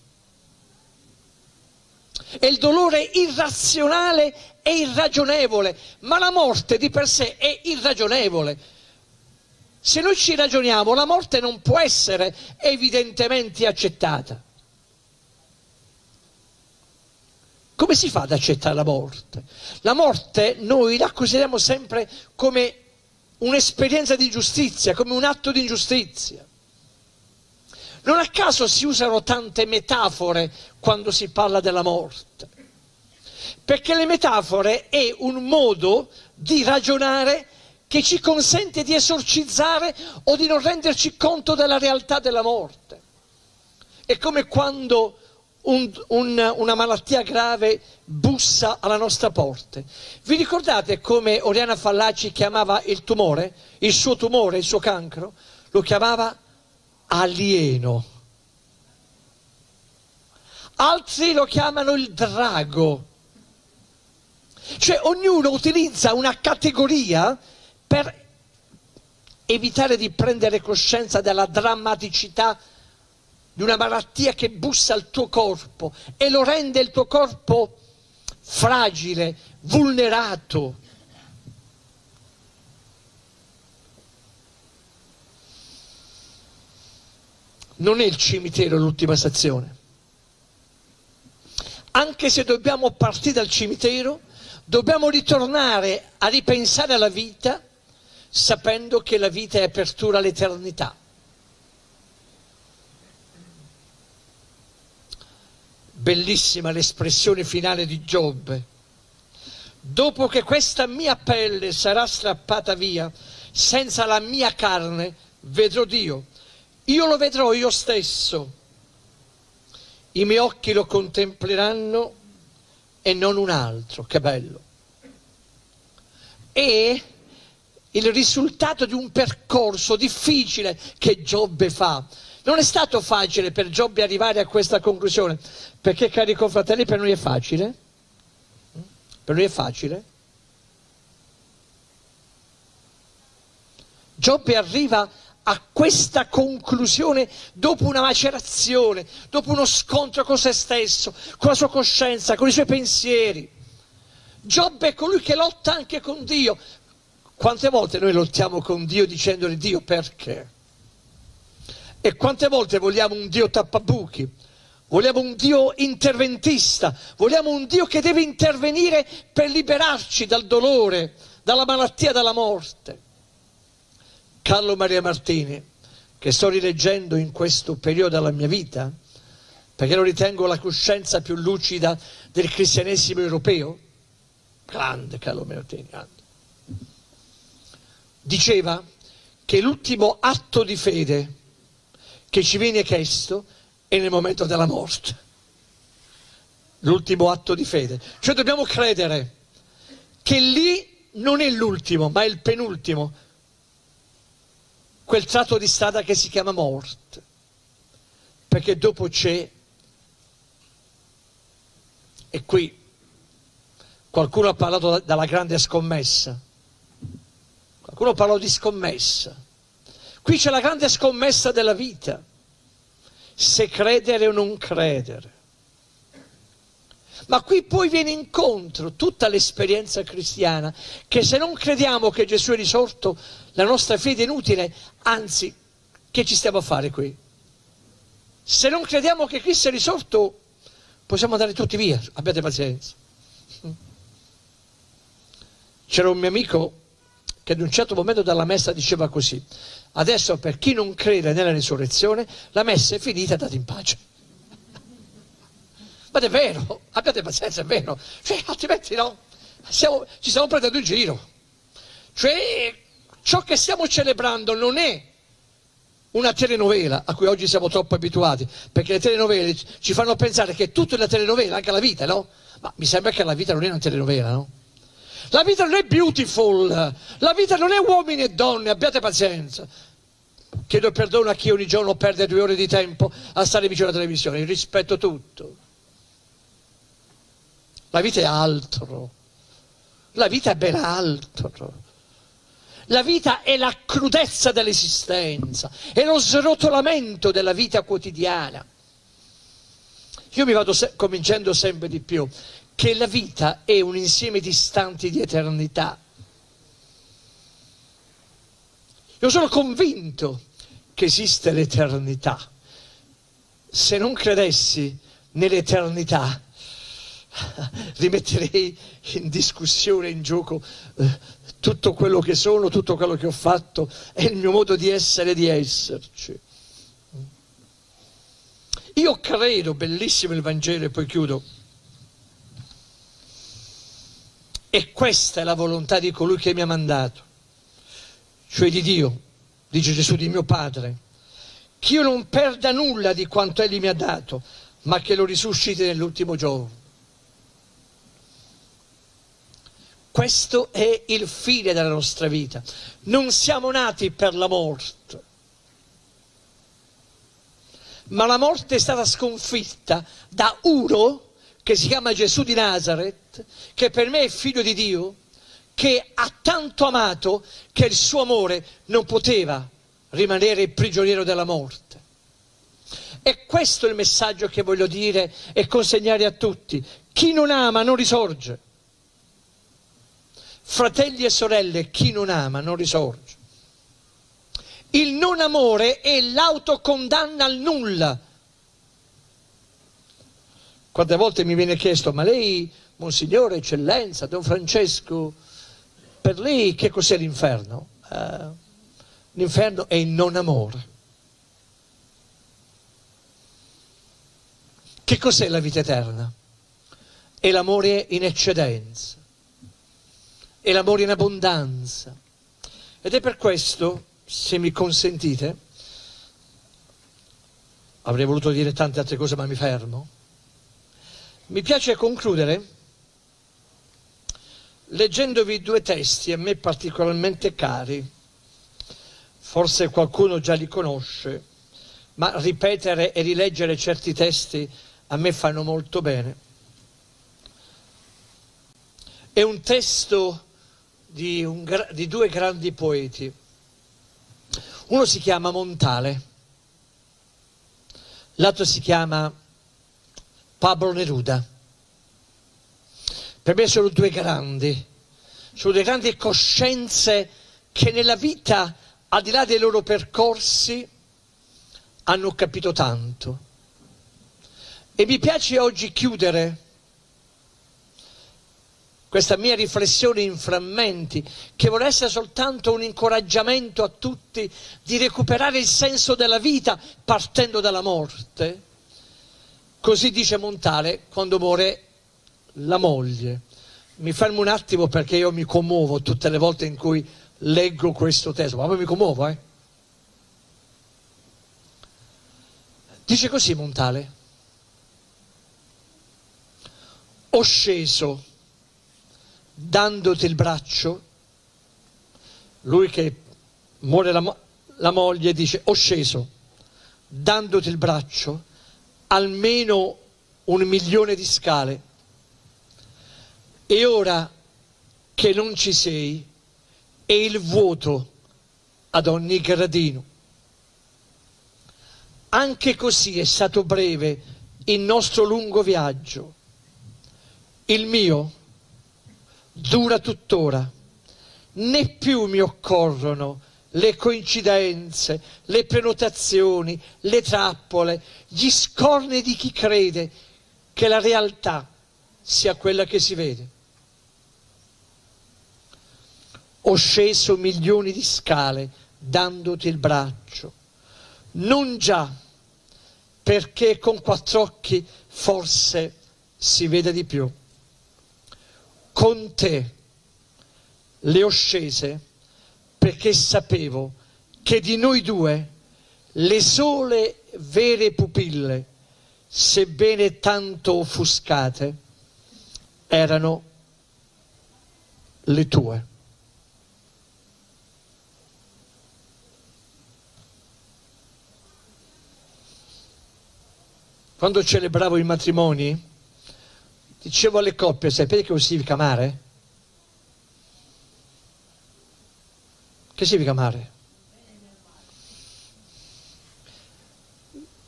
E il dolore irrazionale è irragionevole, ma la morte di per sé è irragionevole. Se noi ci ragioniamo, la morte non può essere evidentemente accettata. Come si fa ad accettare la morte? La morte noi la consideriamo sempre come un'esperienza di giustizia, come un atto di ingiustizia. Non a caso si usano tante metafore quando si parla della morte, perché le metafore è un modo di ragionare che ci consente di esorcizzare o di non renderci conto della realtà della morte. È come quando un, un, una malattia grave bussa alla nostra porta. Vi ricordate come Oriana Fallaci chiamava il tumore, il suo tumore, il suo cancro? Lo chiamava alieno. Altri lo chiamano il drago. Cioè ognuno utilizza una categoria per evitare di prendere coscienza della drammaticità di una malattia che bussa al tuo corpo e lo rende il tuo corpo fragile, vulnerato. non è il cimitero l'ultima stazione. Anche se dobbiamo partire dal cimitero, dobbiamo ritornare a ripensare alla vita sapendo che la vita è apertura all'eternità. Bellissima l'espressione finale di Giobbe. Dopo che questa mia pelle sarà strappata via, senza la mia carne, vedrò Dio. Io lo vedrò io stesso. I miei occhi lo contempleranno e non un altro. Che bello. E il risultato di un percorso difficile che Giobbe fa. Non è stato facile per Giobbe arrivare a questa conclusione, perché cari confratelli, per noi è facile. Per noi è facile. Giobbe arriva a questa conclusione dopo una macerazione, dopo uno scontro con se stesso, con la sua coscienza, con i suoi pensieri. Giobbe è colui che lotta anche con Dio. Quante volte noi lottiamo con Dio dicendogli Dio perché? E quante volte vogliamo un Dio tappabuchi? Vogliamo un Dio interventista, vogliamo un Dio che deve intervenire per liberarci dal dolore, dalla malattia, dalla morte. Carlo Maria Martini, che sto rileggendo in questo periodo della mia vita, perché lo ritengo la coscienza più lucida del cristianesimo europeo, grande Carlo Martini, grande diceva che l'ultimo atto di fede che ci viene chiesto è nel momento della morte. L'ultimo atto di fede. Cioè dobbiamo credere che lì non è l'ultimo, ma è il penultimo. Quel tratto di strada che si chiama morte. Perché dopo c'è, e qui qualcuno ha parlato dalla grande scommessa, Qualcuno parlò di scommessa. Qui c'è la grande scommessa della vita. Se credere o non credere. Ma qui poi viene incontro tutta l'esperienza cristiana, che se non crediamo che Gesù è risorto, la nostra fede è inutile, anzi, che ci stiamo a fare qui? Se non crediamo che Cristo è risorto, possiamo andare tutti via, abbiate pazienza. C'era un mio amico che ad un certo momento della messa diceva così, adesso per chi non crede nella risurrezione, la messa è finita, andate in pace. Ma è vero, abbiate pazienza, è vero, cioè, altrimenti no, siamo, ci stiamo prendendo in giro. Cioè, ciò che stiamo celebrando non è una telenovela a cui oggi siamo troppo abituati, perché le telenovele ci fanno pensare che tutto è una telenovela, anche la vita, no? Ma mi sembra che la vita non è una telenovela, no? La vita non è beautiful, la vita non è uomini e donne, abbiate pazienza. Chiedo perdono a chi ogni giorno perde due ore di tempo a stare vicino alla televisione, rispetto tutto. La vita è altro, la vita è ben altro. La vita è la crudezza dell'esistenza, è lo srotolamento della vita quotidiana. Io mi vado se- convincendo sempre di più che la vita è un insieme di istanti di eternità. Io sono convinto che esiste l'eternità. Se non credessi nell'eternità, rimetterei in discussione, in gioco eh, tutto quello che sono, tutto quello che ho fatto e il mio modo di essere e di esserci. Io credo, bellissimo il Vangelo e poi chiudo, E questa è la volontà di colui che mi ha mandato, cioè di Dio, dice Gesù di mio Padre, che io non perda nulla di quanto Egli mi ha dato, ma che lo risusciti nell'ultimo giorno. Questo è il fine della nostra vita. Non siamo nati per la morte, ma la morte è stata sconfitta da uno che si chiama Gesù di Nazareth, che per me è figlio di Dio, che ha tanto amato che il suo amore non poteva rimanere prigioniero della morte. E questo è il messaggio che voglio dire e consegnare a tutti. Chi non ama non risorge. Fratelli e sorelle, chi non ama non risorge. Il non amore è l'autocondanna al nulla. Quante volte mi viene chiesto, ma lei, Monsignore, Eccellenza, Don Francesco, per lei che cos'è l'inferno? Uh, l'inferno è il non amore. Che cos'è la vita eterna? È l'amore in eccedenza, è l'amore in abbondanza. Ed è per questo, se mi consentite, avrei voluto dire tante altre cose ma mi fermo, mi piace concludere leggendovi due testi a me particolarmente cari. Forse qualcuno già li conosce, ma ripetere e rileggere certi testi a me fanno molto bene. È un testo di, un, di due grandi poeti. Uno si chiama Montale, l'altro si chiama Pablo Neruda. Per me sono due grandi, sono due grandi coscienze che nella vita, al di là dei loro percorsi, hanno capito tanto. E mi piace oggi chiudere questa mia riflessione in frammenti, che vuole essere soltanto un incoraggiamento a tutti di recuperare il senso della vita partendo dalla morte. Così dice Montale quando muore la moglie. Mi fermo un attimo perché io mi commuovo tutte le volte in cui leggo questo testo, ma poi mi commuovo, eh? Dice così Montale. Ho sceso dandoti il braccio, lui che muore la, la moglie dice ho sceso dandoti il braccio almeno un milione di scale e ora che non ci sei è il vuoto ad ogni gradino. Anche così è stato breve il nostro lungo viaggio. Il mio dura tuttora. Né più mi occorrono le coincidenze, le prenotazioni, le trappole, gli scorni di chi crede che la realtà sia quella che si vede. Ho sceso milioni di scale dandoti il braccio, non già perché con quattro occhi forse si vede di più con te le ho scese perché sapevo che di noi due le sole vere pupille, sebbene tanto offuscate, erano le tue. Quando celebravo i matrimoni, Dicevo alle coppie, sapete che significa amare? Che significa amare?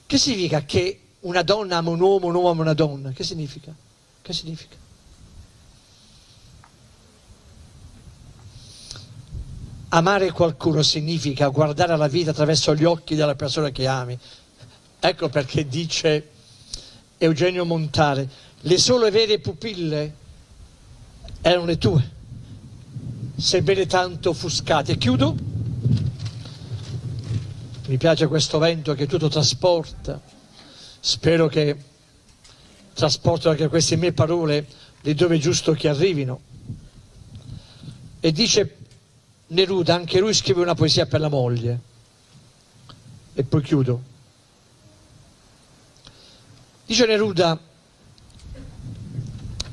Che significa che una donna ama un uomo, un uomo ama una donna? Che significa? Che significa? Amare qualcuno significa guardare la vita attraverso gli occhi della persona che ami. Ecco perché dice Eugenio Montale, le sole vere pupille erano le tue, sebbene tanto offuscate. Chiudo. Mi piace questo vento che tutto trasporta. Spero che trasportino anche queste mie parole lì dove è giusto che arrivino. E dice Neruda, anche lui scrive una poesia per la moglie. E poi chiudo. Dice Neruda,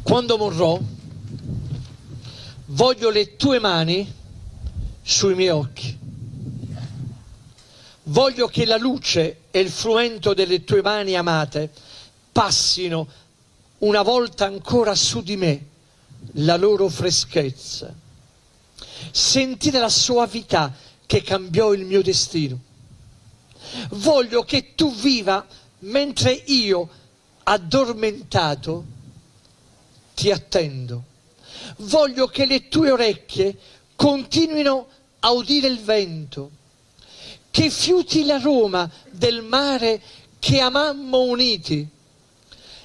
quando morrò, voglio le tue mani sui miei occhi. Voglio che la luce e il frumento delle tue mani amate passino una volta ancora su di me la loro freschezza. Sentire la soavità che cambiò il mio destino. Voglio che tu viva mentre io, addormentato, ti attendo. Voglio che le tue orecchie continuino a udire il vento, che fiuti l'aroma del mare che amammo uniti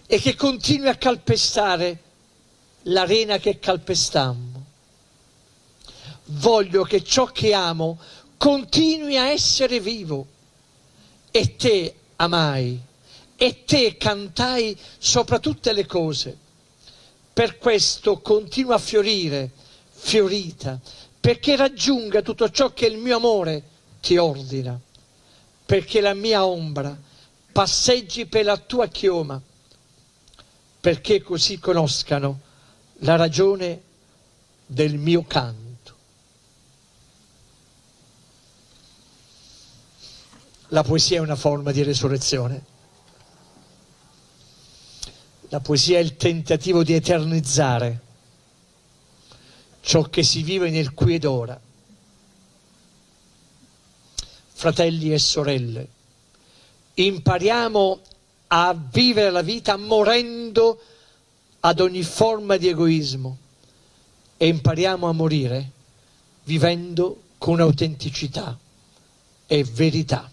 e che continui a calpestare l'arena che calpestammo. Voglio che ciò che amo continui a essere vivo e te amai e te cantai sopra tutte le cose. Per questo continua a fiorire, fiorita, perché raggiunga tutto ciò che il mio amore ti ordina, perché la mia ombra passeggi per la tua chioma, perché così conoscano la ragione del mio canto. La poesia è una forma di resurrezione. La poesia è il tentativo di eternizzare ciò che si vive nel qui ed ora. Fratelli e sorelle, impariamo a vivere la vita morendo ad ogni forma di egoismo e impariamo a morire vivendo con autenticità e verità.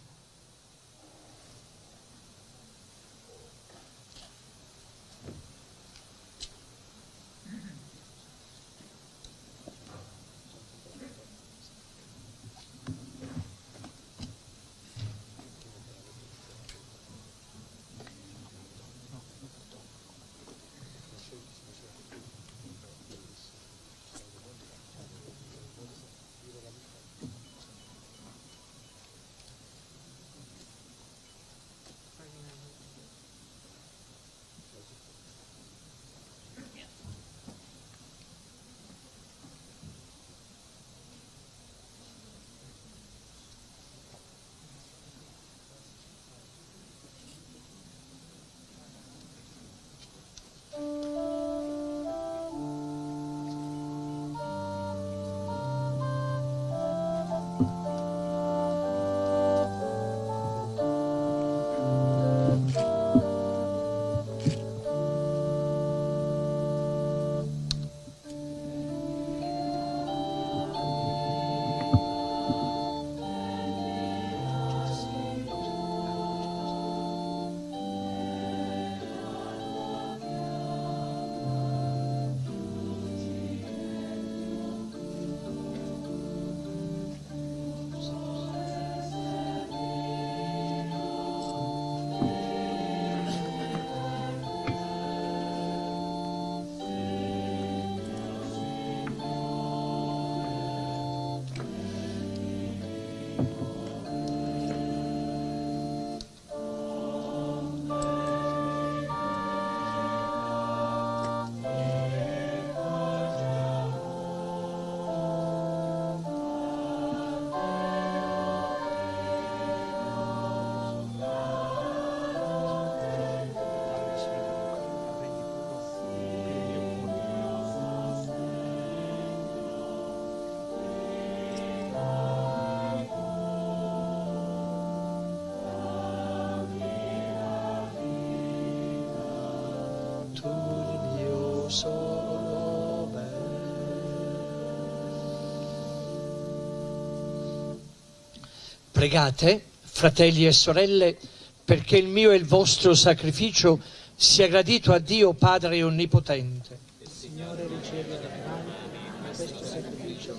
Pregate, fratelli e sorelle, perché il mio e il vostro sacrificio sia gradito a Dio Padre Onnipotente. Il Signore riceve da mano questo sacrificio,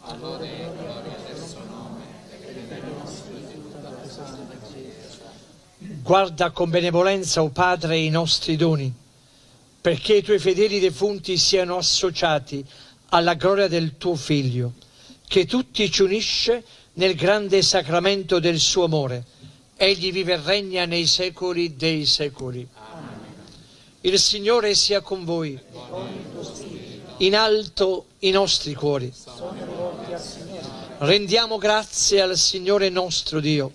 a loro e gloria del suo nome, e per i nostri tutta la presenza Guarda con benevolenza, o oh Padre, i nostri doni perché i tuoi fedeli defunti siano associati alla gloria del tuo Figlio, che tutti ci unisce nel grande sacramento del suo amore. Egli vive e regna nei secoli dei secoli. Amen. Il Signore sia con voi. In alto i nostri cuori. Rendiamo grazie al Signore nostro Dio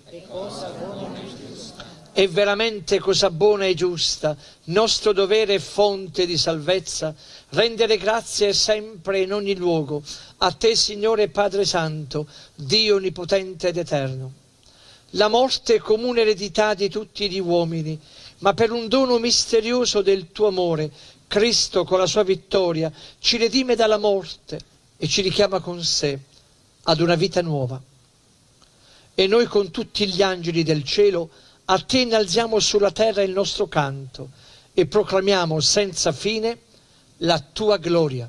è veramente cosa buona e giusta, nostro dovere e fonte di salvezza, rendere grazie sempre in ogni luogo a te, Signore Padre Santo, Dio onnipotente ed eterno. La morte è comune eredità di tutti gli uomini, ma per un dono misterioso del tuo amore, Cristo con la sua vittoria ci redime dalla morte e ci richiama con sé ad una vita nuova. e noi con tutti gli angeli del cielo a te innalziamo sulla terra il nostro canto e proclamiamo senza fine la tua gloria.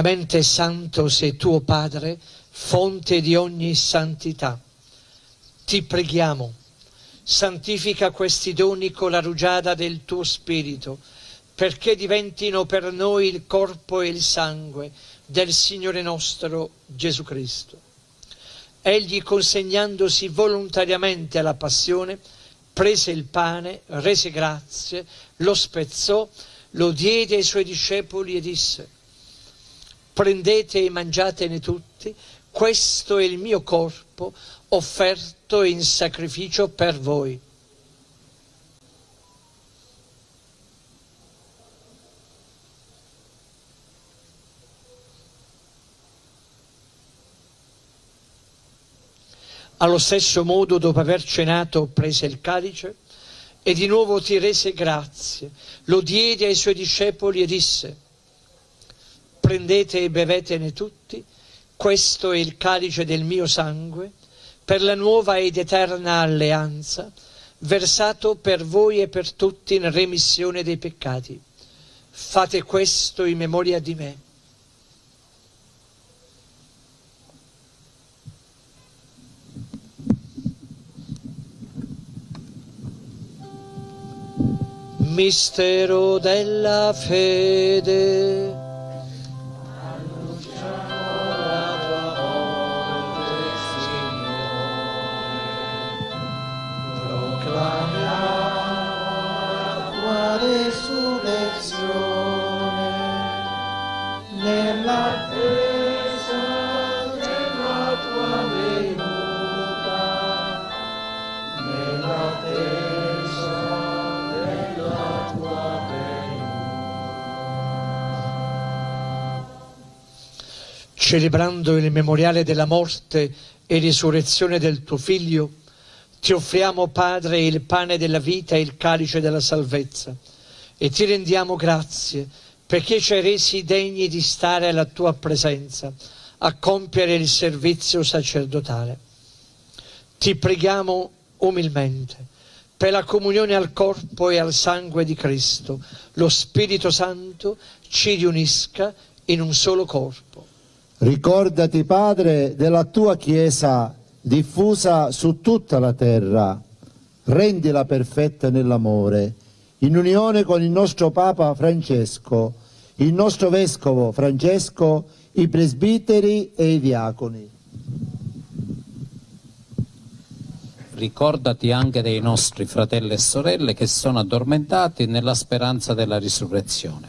Veramente santo sei tuo Padre, fonte di ogni santità. Ti preghiamo, santifica questi doni con la rugiada del tuo Spirito, perché diventino per noi il corpo e il sangue del Signore nostro Gesù Cristo. Egli, consegnandosi volontariamente alla passione, prese il pane, rese grazie, lo spezzò, lo diede ai suoi discepoli e disse prendete e mangiatene tutti, questo è il mio corpo offerto in sacrificio per voi. Allo stesso modo, dopo aver cenato, prese il calice e di nuovo ti rese grazie, lo diede ai suoi discepoli e disse, prendete e bevetene tutti, questo è il calice del mio sangue, per la nuova ed eterna alleanza, versato per voi e per tutti in remissione dei peccati. Fate questo in memoria di me. Mistero della fede. Celebrando il memoriale della morte e risurrezione del tuo Figlio, ti offriamo, Padre, il pane della vita e il calice della salvezza e ti rendiamo grazie perché ci hai resi degni di stare alla tua presenza, a compiere il servizio sacerdotale. Ti preghiamo umilmente per la comunione al corpo e al sangue di Cristo, lo Spirito Santo ci riunisca in un solo corpo. Ricordati, Padre, della tua Chiesa diffusa su tutta la terra. Rendila perfetta nell'amore, in unione con il nostro Papa Francesco, il nostro Vescovo Francesco, i presbiteri e i diaconi. Ricordati anche dei nostri fratelli e sorelle che sono addormentati nella speranza della risurrezione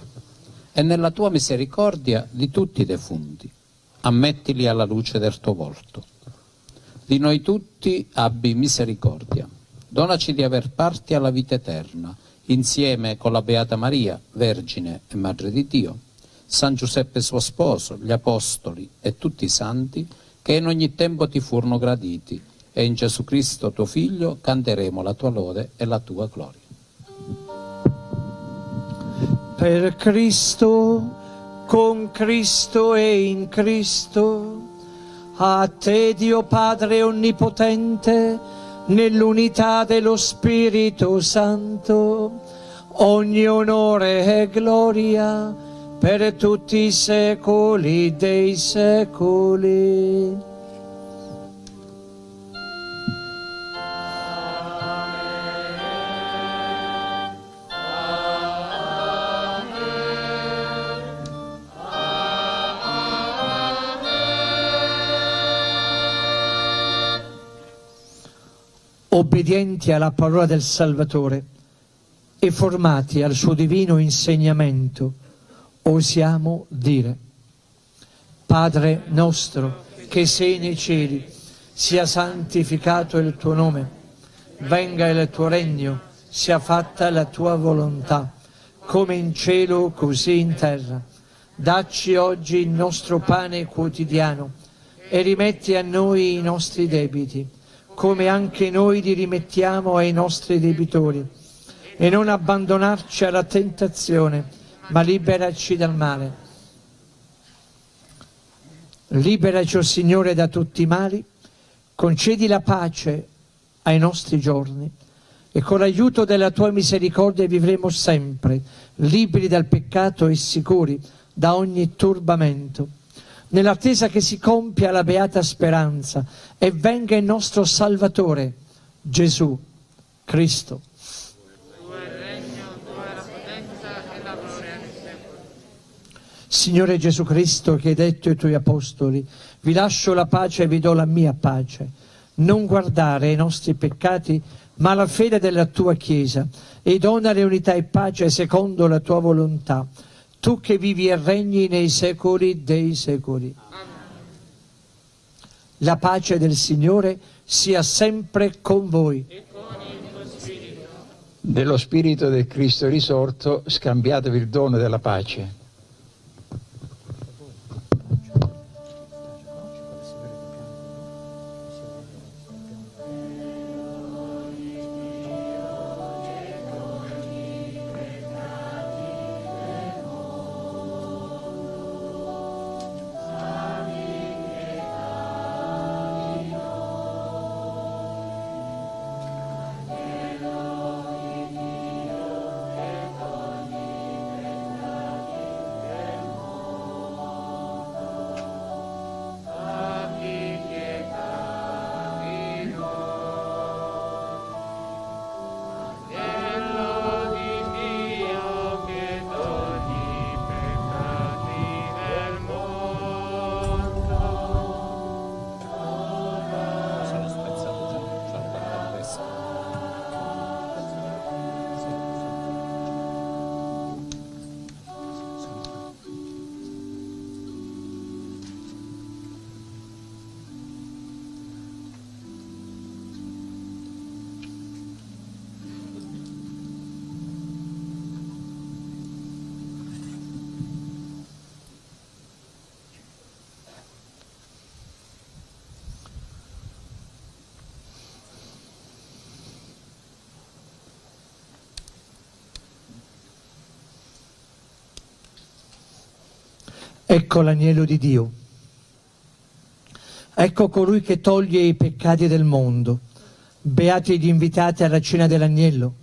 e nella tua misericordia di tutti i defunti ammettili alla luce del tuo volto. Di noi tutti abbi misericordia. Donaci di aver parte alla vita eterna, insieme con la Beata Maria, Vergine e Madre di Dio, San Giuseppe suo sposo, gli Apostoli e tutti i santi che in ogni tempo ti furono graditi, e in Gesù Cristo tuo Figlio canteremo la tua lode e la tua gloria. Per Cristo con Cristo e in Cristo, A te Dio Padre Onnipotente, nell'unità dello Spirito Santo, ogni onore e gloria per tutti i secoli dei secoli. Obbedienti alla parola del Salvatore e formati al suo divino insegnamento, osiamo dire, Padre nostro che sei nei cieli, sia santificato il tuo nome, venga il tuo regno, sia fatta la tua volontà, come in cielo così in terra. Dacci oggi il nostro pane quotidiano e rimetti a noi i nostri debiti come anche noi li rimettiamo ai nostri debitori, e non abbandonarci alla tentazione, ma liberaci dal male. Liberaci, o oh Signore, da tutti i mali, concedi la pace ai nostri giorni e con l'aiuto della tua misericordia vivremo sempre liberi dal peccato e sicuri da ogni turbamento nell'attesa che si compia la beata speranza e venga il nostro Salvatore, Gesù Cristo. Signore Gesù Cristo, che hai detto ai tuoi apostoli, vi lascio la pace e vi do la mia pace. Non guardare ai nostri peccati, ma alla fede della tua Chiesa, e donare unità e pace secondo la tua volontà tu che vivi e regni nei secoli dei secoli. La pace del Signore sia sempre con voi. Dello Spirito del Cristo risorto, scambiatevi il dono della pace. Ecco l'agnello di Dio. Ecco colui che toglie i peccati del mondo. Beati gli invitati alla cena dell'agnello.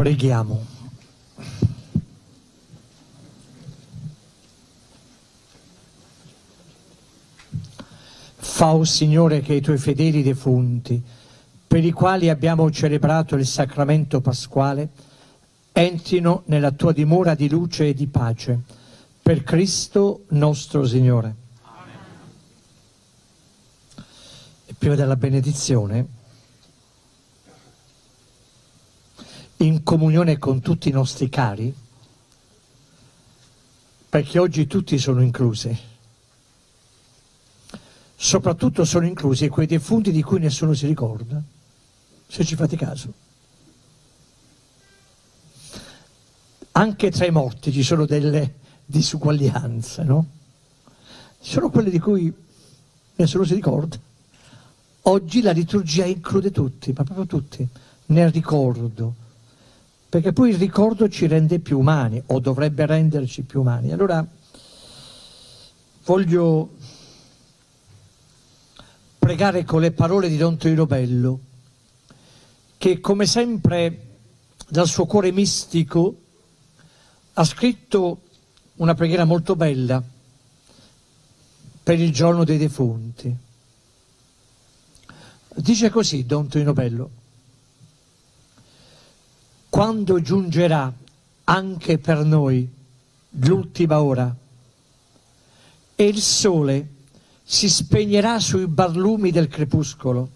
Preghiamo. Fa, o Signore, che i tuoi fedeli defunti, per i quali abbiamo celebrato il sacramento pasquale, entrino nella tua dimora di luce e di pace. Per Cristo nostro Signore. E prima della benedizione, in comunione con tutti i nostri cari, perché oggi tutti sono inclusi. Soprattutto sono inclusi quei defunti di cui nessuno si ricorda, se ci fate caso. Anche tra i morti ci sono delle disuguaglianze, no? Ci sono quelle di cui nessuno si ricorda. Oggi la liturgia include tutti, ma proprio tutti, nel ricordo, perché poi il ricordo ci rende più umani o dovrebbe renderci più umani. Allora voglio pregare con le parole di Don Torino Bello, che come sempre dal suo cuore mistico ha scritto una preghiera molto bella per il giorno dei defunti. Dice così Don Torino Bello, quando giungerà anche per noi l'ultima ora e il sole si spegnerà sui barlumi del crepuscolo,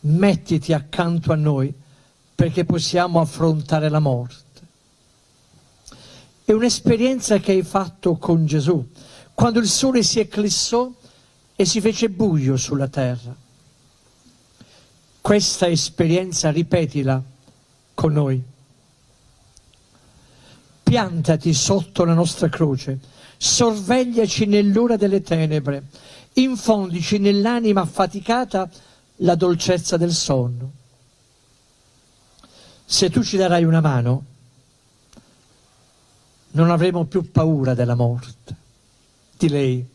mettiti accanto a noi perché possiamo affrontare la morte. È un'esperienza che hai fatto con Gesù, quando il sole si eclissò e si fece buio sulla terra. Questa esperienza ripetila con noi. Piantati sotto la nostra croce, sorvegliaci nell'ora delle tenebre, infondici nell'anima affaticata la dolcezza del sonno. Se tu ci darai una mano, non avremo più paura della morte, di lei.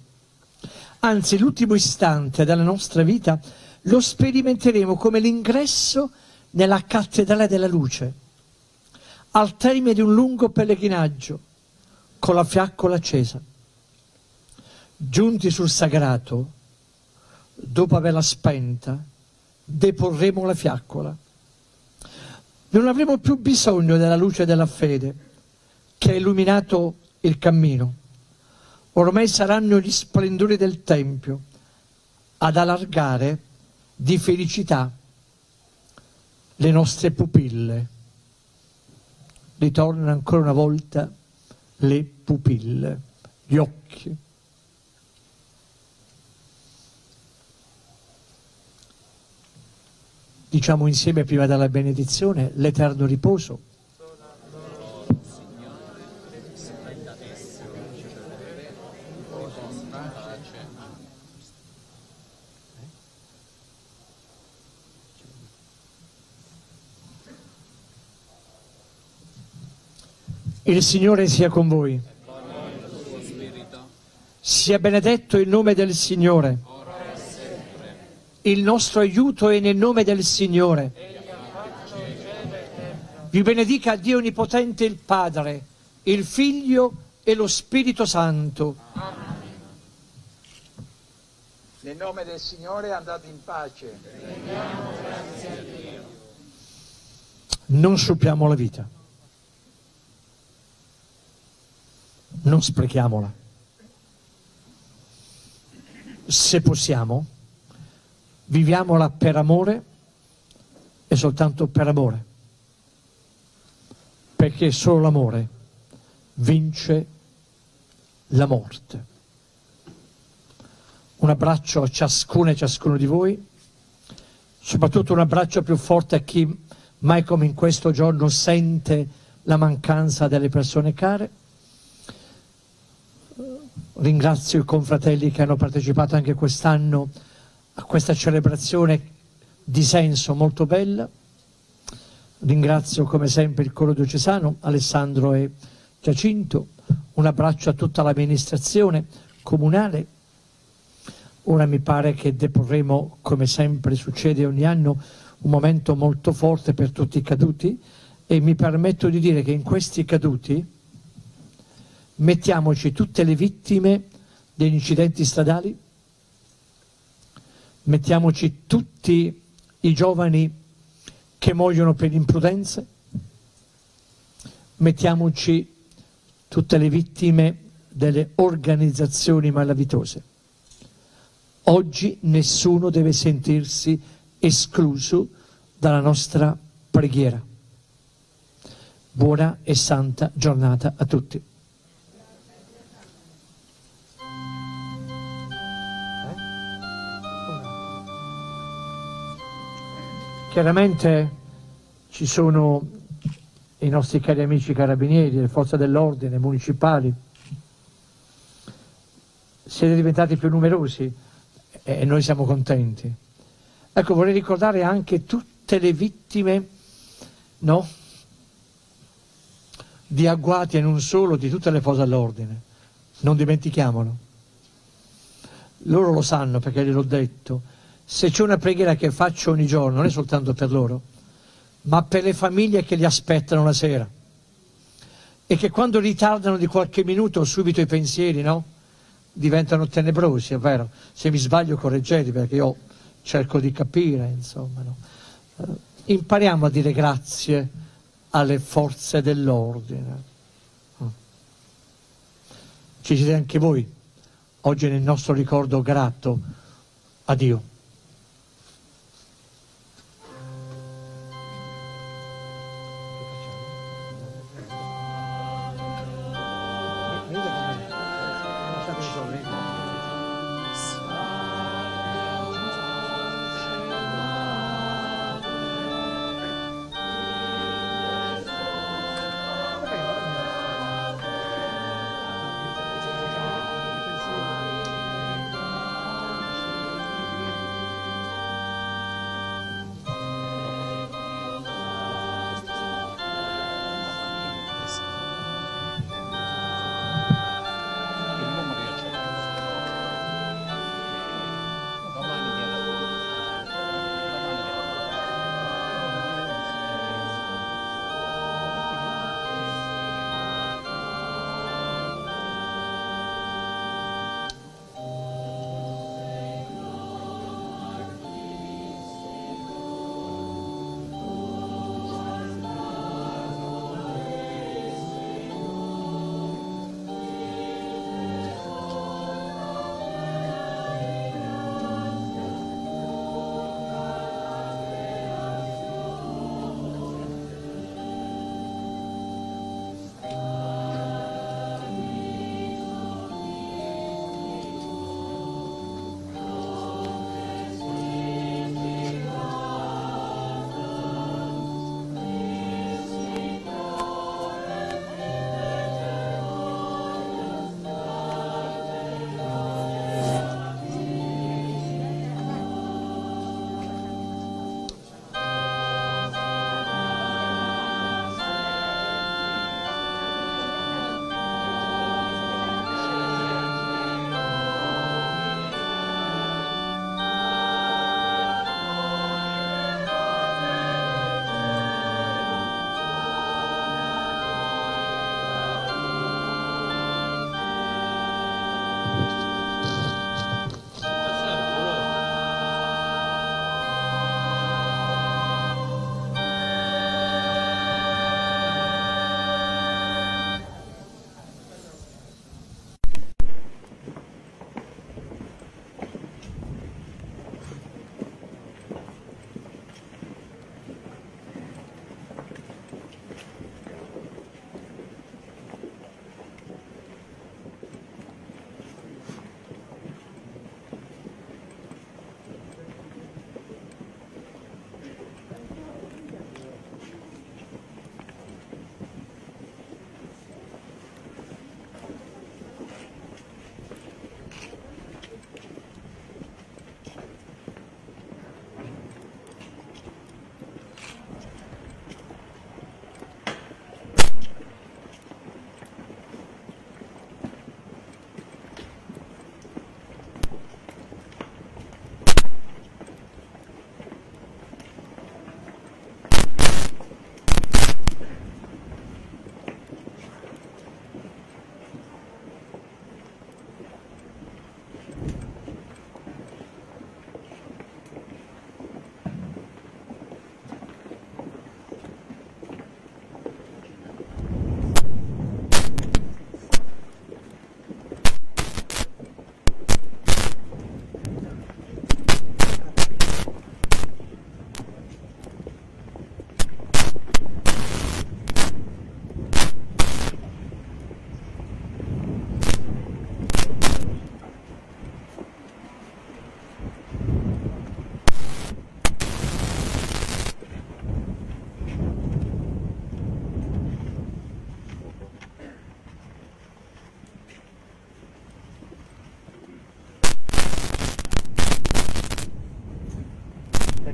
Anzi, l'ultimo istante della nostra vita lo sperimenteremo come l'ingresso nella cattedrale della luce, al termine di un lungo pellegrinaggio, con la fiaccola accesa. Giunti sul sagrato, dopo averla spenta, deporremo la fiaccola. Non avremo più bisogno della luce della fede che ha illuminato il cammino. Ormai saranno gli splendori del Tempio ad allargare di felicità le nostre pupille. Ritornano ancora una volta le pupille, gli occhi. Diciamo insieme prima della benedizione l'eterno riposo. Il Signore sia con voi. Sia benedetto il nome del Signore. Il nostro aiuto è nel nome del Signore. Vi benedica Dio Onnipotente il Padre, il Figlio e lo Spirito Santo. Nel nome del Signore andate in pace. Non sciupiamo la vita. Non sprechiamola. Se possiamo, viviamola per amore e soltanto per amore, perché solo l'amore vince la morte. Un abbraccio a ciascuna e ciascuno di voi, soprattutto un abbraccio più forte a chi mai come in questo giorno sente la mancanza delle persone care Ringrazio i confratelli che hanno partecipato anche quest'anno a questa celebrazione di senso molto bella. Ringrazio come sempre il coro diocesano, Alessandro e Giacinto. Un abbraccio a tutta l'amministrazione comunale. Ora mi pare che deporremo, come sempre succede ogni anno, un momento molto forte per tutti i caduti e mi permetto di dire che in questi caduti mettiamoci tutte le vittime degli incidenti stradali, mettiamoci tutti i giovani che muoiono per imprudenze, mettiamoci tutte le vittime delle organizzazioni malavitose. Oggi nessuno deve sentirsi escluso dalla nostra preghiera. Buona e santa giornata a tutti. Chiaramente ci sono i nostri cari amici carabinieri, le forze dell'ordine, municipali. Siete diventati più numerosi e noi siamo contenti. Ecco, vorrei ricordare anche tutte le vittime, no? Di agguati e non solo, di tutte le forze dell'ordine. Non dimentichiamolo. Loro lo sanno perché gliel'ho detto se c'è una preghiera che faccio ogni giorno, non è soltanto per loro, ma per le famiglie che li aspettano la sera e che quando ritardano di qualche minuto subito i pensieri, no? Diventano tenebrosi, è vero. Se mi sbaglio correggete perché io cerco di capire, insomma. No? Eh, impariamo a dire grazie alle forze dell'ordine. Mm. Ci siete anche voi, oggi nel nostro ricordo grato a Dio.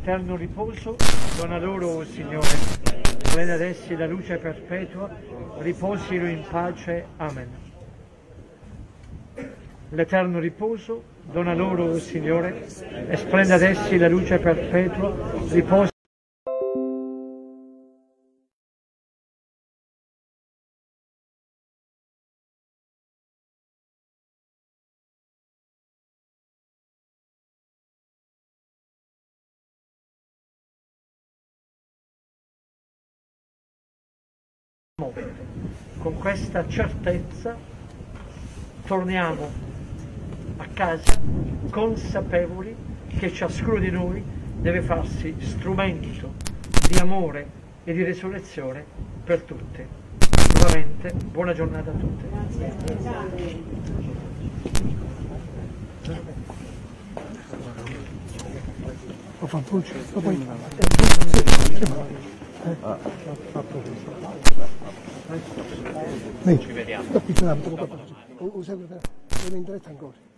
L'eterno riposo dona loro, o Signore, splenda ad essi la luce perpetua, riposino in pace. Amen. L'eterno riposo dona loro, o Signore, e splenda ad essi la luce perpetua, riposino con questa certezza torniamo a casa consapevoli che ciascuno di noi deve farsi strumento di amore e di risurrezione per tutti. Nuovamente buona giornata a tutti. Ho fatto un poi... Ci vediamo. Usiamo in diretta ancora.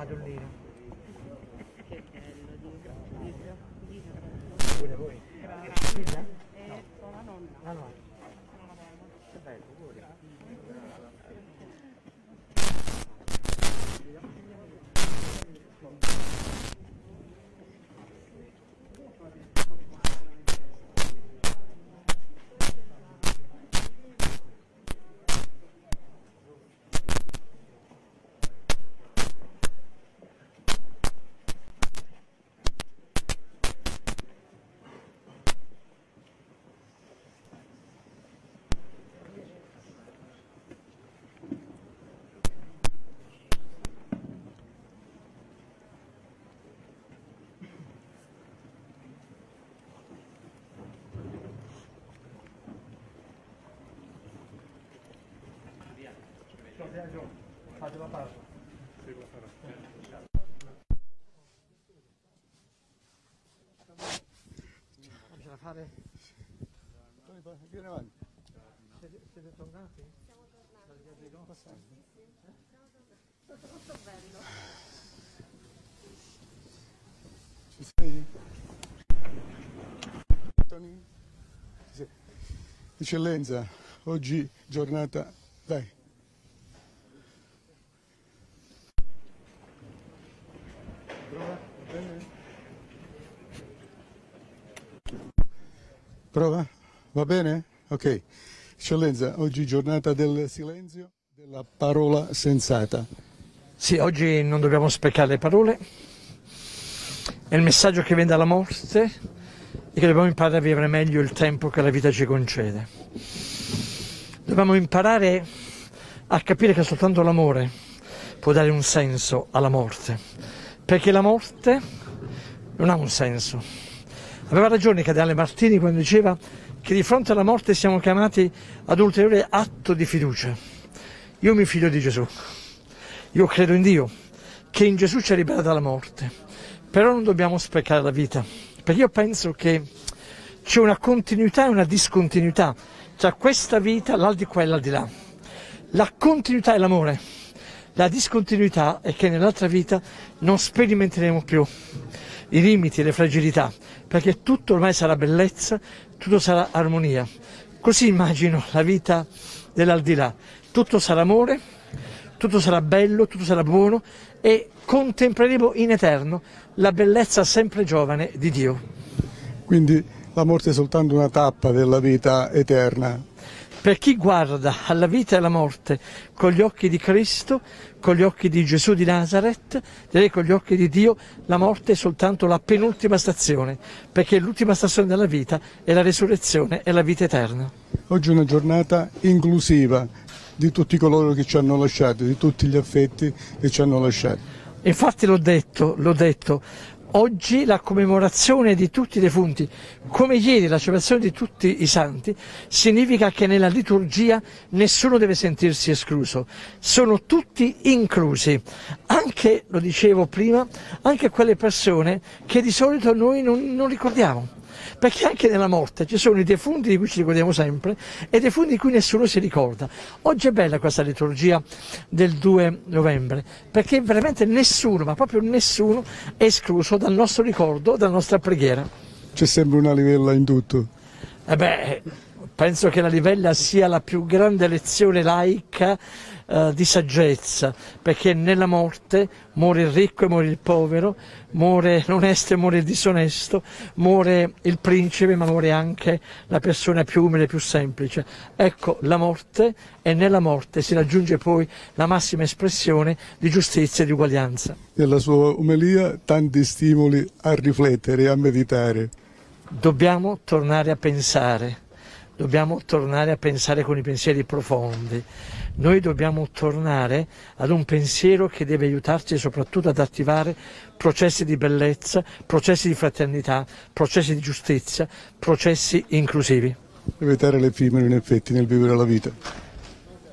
Alla Madonnina. Pure voi? Figlia? No. La nonna. Che bello, pure. Fate la pausa. Non ce la fare? Vieni avanti. Siete, siete tornati? Siamo tornati. Ci sei? Tony? Sì. Eccellenza, oggi giornata... Dai. Prova? Va bene? Ok. Eccellenza, oggi giornata del silenzio, della parola sensata. Sì, oggi non dobbiamo sprecare le parole. È il messaggio che viene dalla morte e che dobbiamo imparare a vivere meglio il tempo che la vita ci concede. Dobbiamo imparare a capire che soltanto l'amore può dare un senso alla morte, perché la morte non ha un senso. Aveva ragione Cadale Martini quando diceva che di fronte alla morte siamo chiamati ad un ulteriore atto di fiducia. Io mi fido di Gesù, io credo in Dio, che in Gesù ci ha liberato dalla morte, però non dobbiamo sprecare la vita, perché io penso che c'è una continuità e una discontinuità tra questa vita, l'aldilà e l'aldilà. La continuità è l'amore, la discontinuità è che nell'altra vita non sperimenteremo più i limiti le fragilità, perché tutto ormai sarà bellezza, tutto sarà armonia. Così immagino la vita dell'aldilà, tutto sarà amore, tutto sarà bello, tutto sarà buono e contempleremo in eterno la bellezza sempre giovane di Dio. Quindi la morte è soltanto una tappa della vita eterna. Per chi guarda alla vita e alla morte con gli occhi di Cristo, con gli occhi di Gesù di Nazareth, direi con gli occhi di Dio, la morte è soltanto la penultima stazione, perché l'ultima stazione della vita è la resurrezione e la vita eterna. Oggi è una giornata inclusiva di tutti coloro che ci hanno lasciato, di tutti gli affetti che ci hanno lasciato. Infatti l'ho detto, l'ho detto, oggi la commemorazione di tutti i defunti, come ieri la celebrazione di tutti i santi, significa che nella liturgia nessuno deve sentirsi escluso, sono tutti inclusi, anche, lo dicevo prima, anche quelle persone che di solito noi non, non ricordiamo perché anche nella morte ci sono i defunti di cui ci ricordiamo sempre e i defunti di cui nessuno si ricorda. Oggi è bella questa liturgia del 2 novembre, perché veramente nessuno, ma proprio nessuno, è escluso dal nostro ricordo, dalla nostra preghiera. C'è sempre una livella in tutto. Eh beh, penso che la livella sia la più grande lezione laica eh, di saggezza, perché nella morte muore il ricco e muore il povero, muore l'onesto e muore il disonesto, muore il principe ma muore anche la persona più umile e più semplice. Ecco la morte e nella morte si raggiunge poi la massima espressione di giustizia e di uguaglianza. Nella sua omelia tanti stimoli a riflettere e a meditare. Dobbiamo tornare a pensare dobbiamo tornare a pensare con i pensieri profondi. Noi dobbiamo tornare ad un pensiero che deve aiutarci soprattutto ad attivare processi di bellezza, processi di fraternità, processi di giustizia, processi inclusivi. Evitare l'effimero in effetti nel vivere la vita.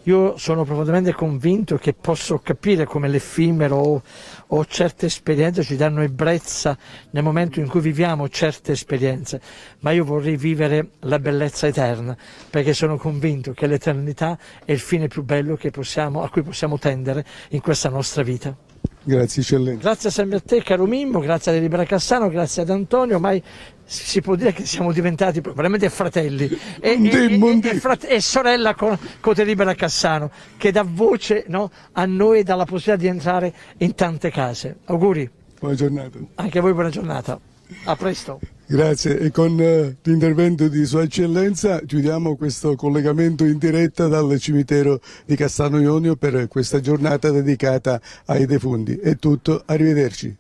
Io sono profondamente convinto che posso capire come l'effimero o, certe esperienze ci danno ebbrezza nel momento in cui viviamo certe esperienze, ma io vorrei vivere la bellezza eterna, perché sono convinto che l'eternità è il fine più bello possiamo, a cui possiamo tendere in questa nostra vita. Grazie eccellenza. Grazie sempre a te caro Mimmo, grazie a Delibera Cassano, grazie ad Antonio, ormai si può dire che siamo diventati veramente fratelli e, e, e, frate e sorella con, con Delibera Cassano che dà voce no, a noi e dà la possibilità di entrare in tante case. Auguri. Buona giornata. Anche a voi buona giornata. A presto. Grazie e con uh, l'intervento di Sua Eccellenza chiudiamo questo collegamento in diretta dal cimitero di Castano Ionio per questa giornata dedicata ai defunti. È tutto, arrivederci.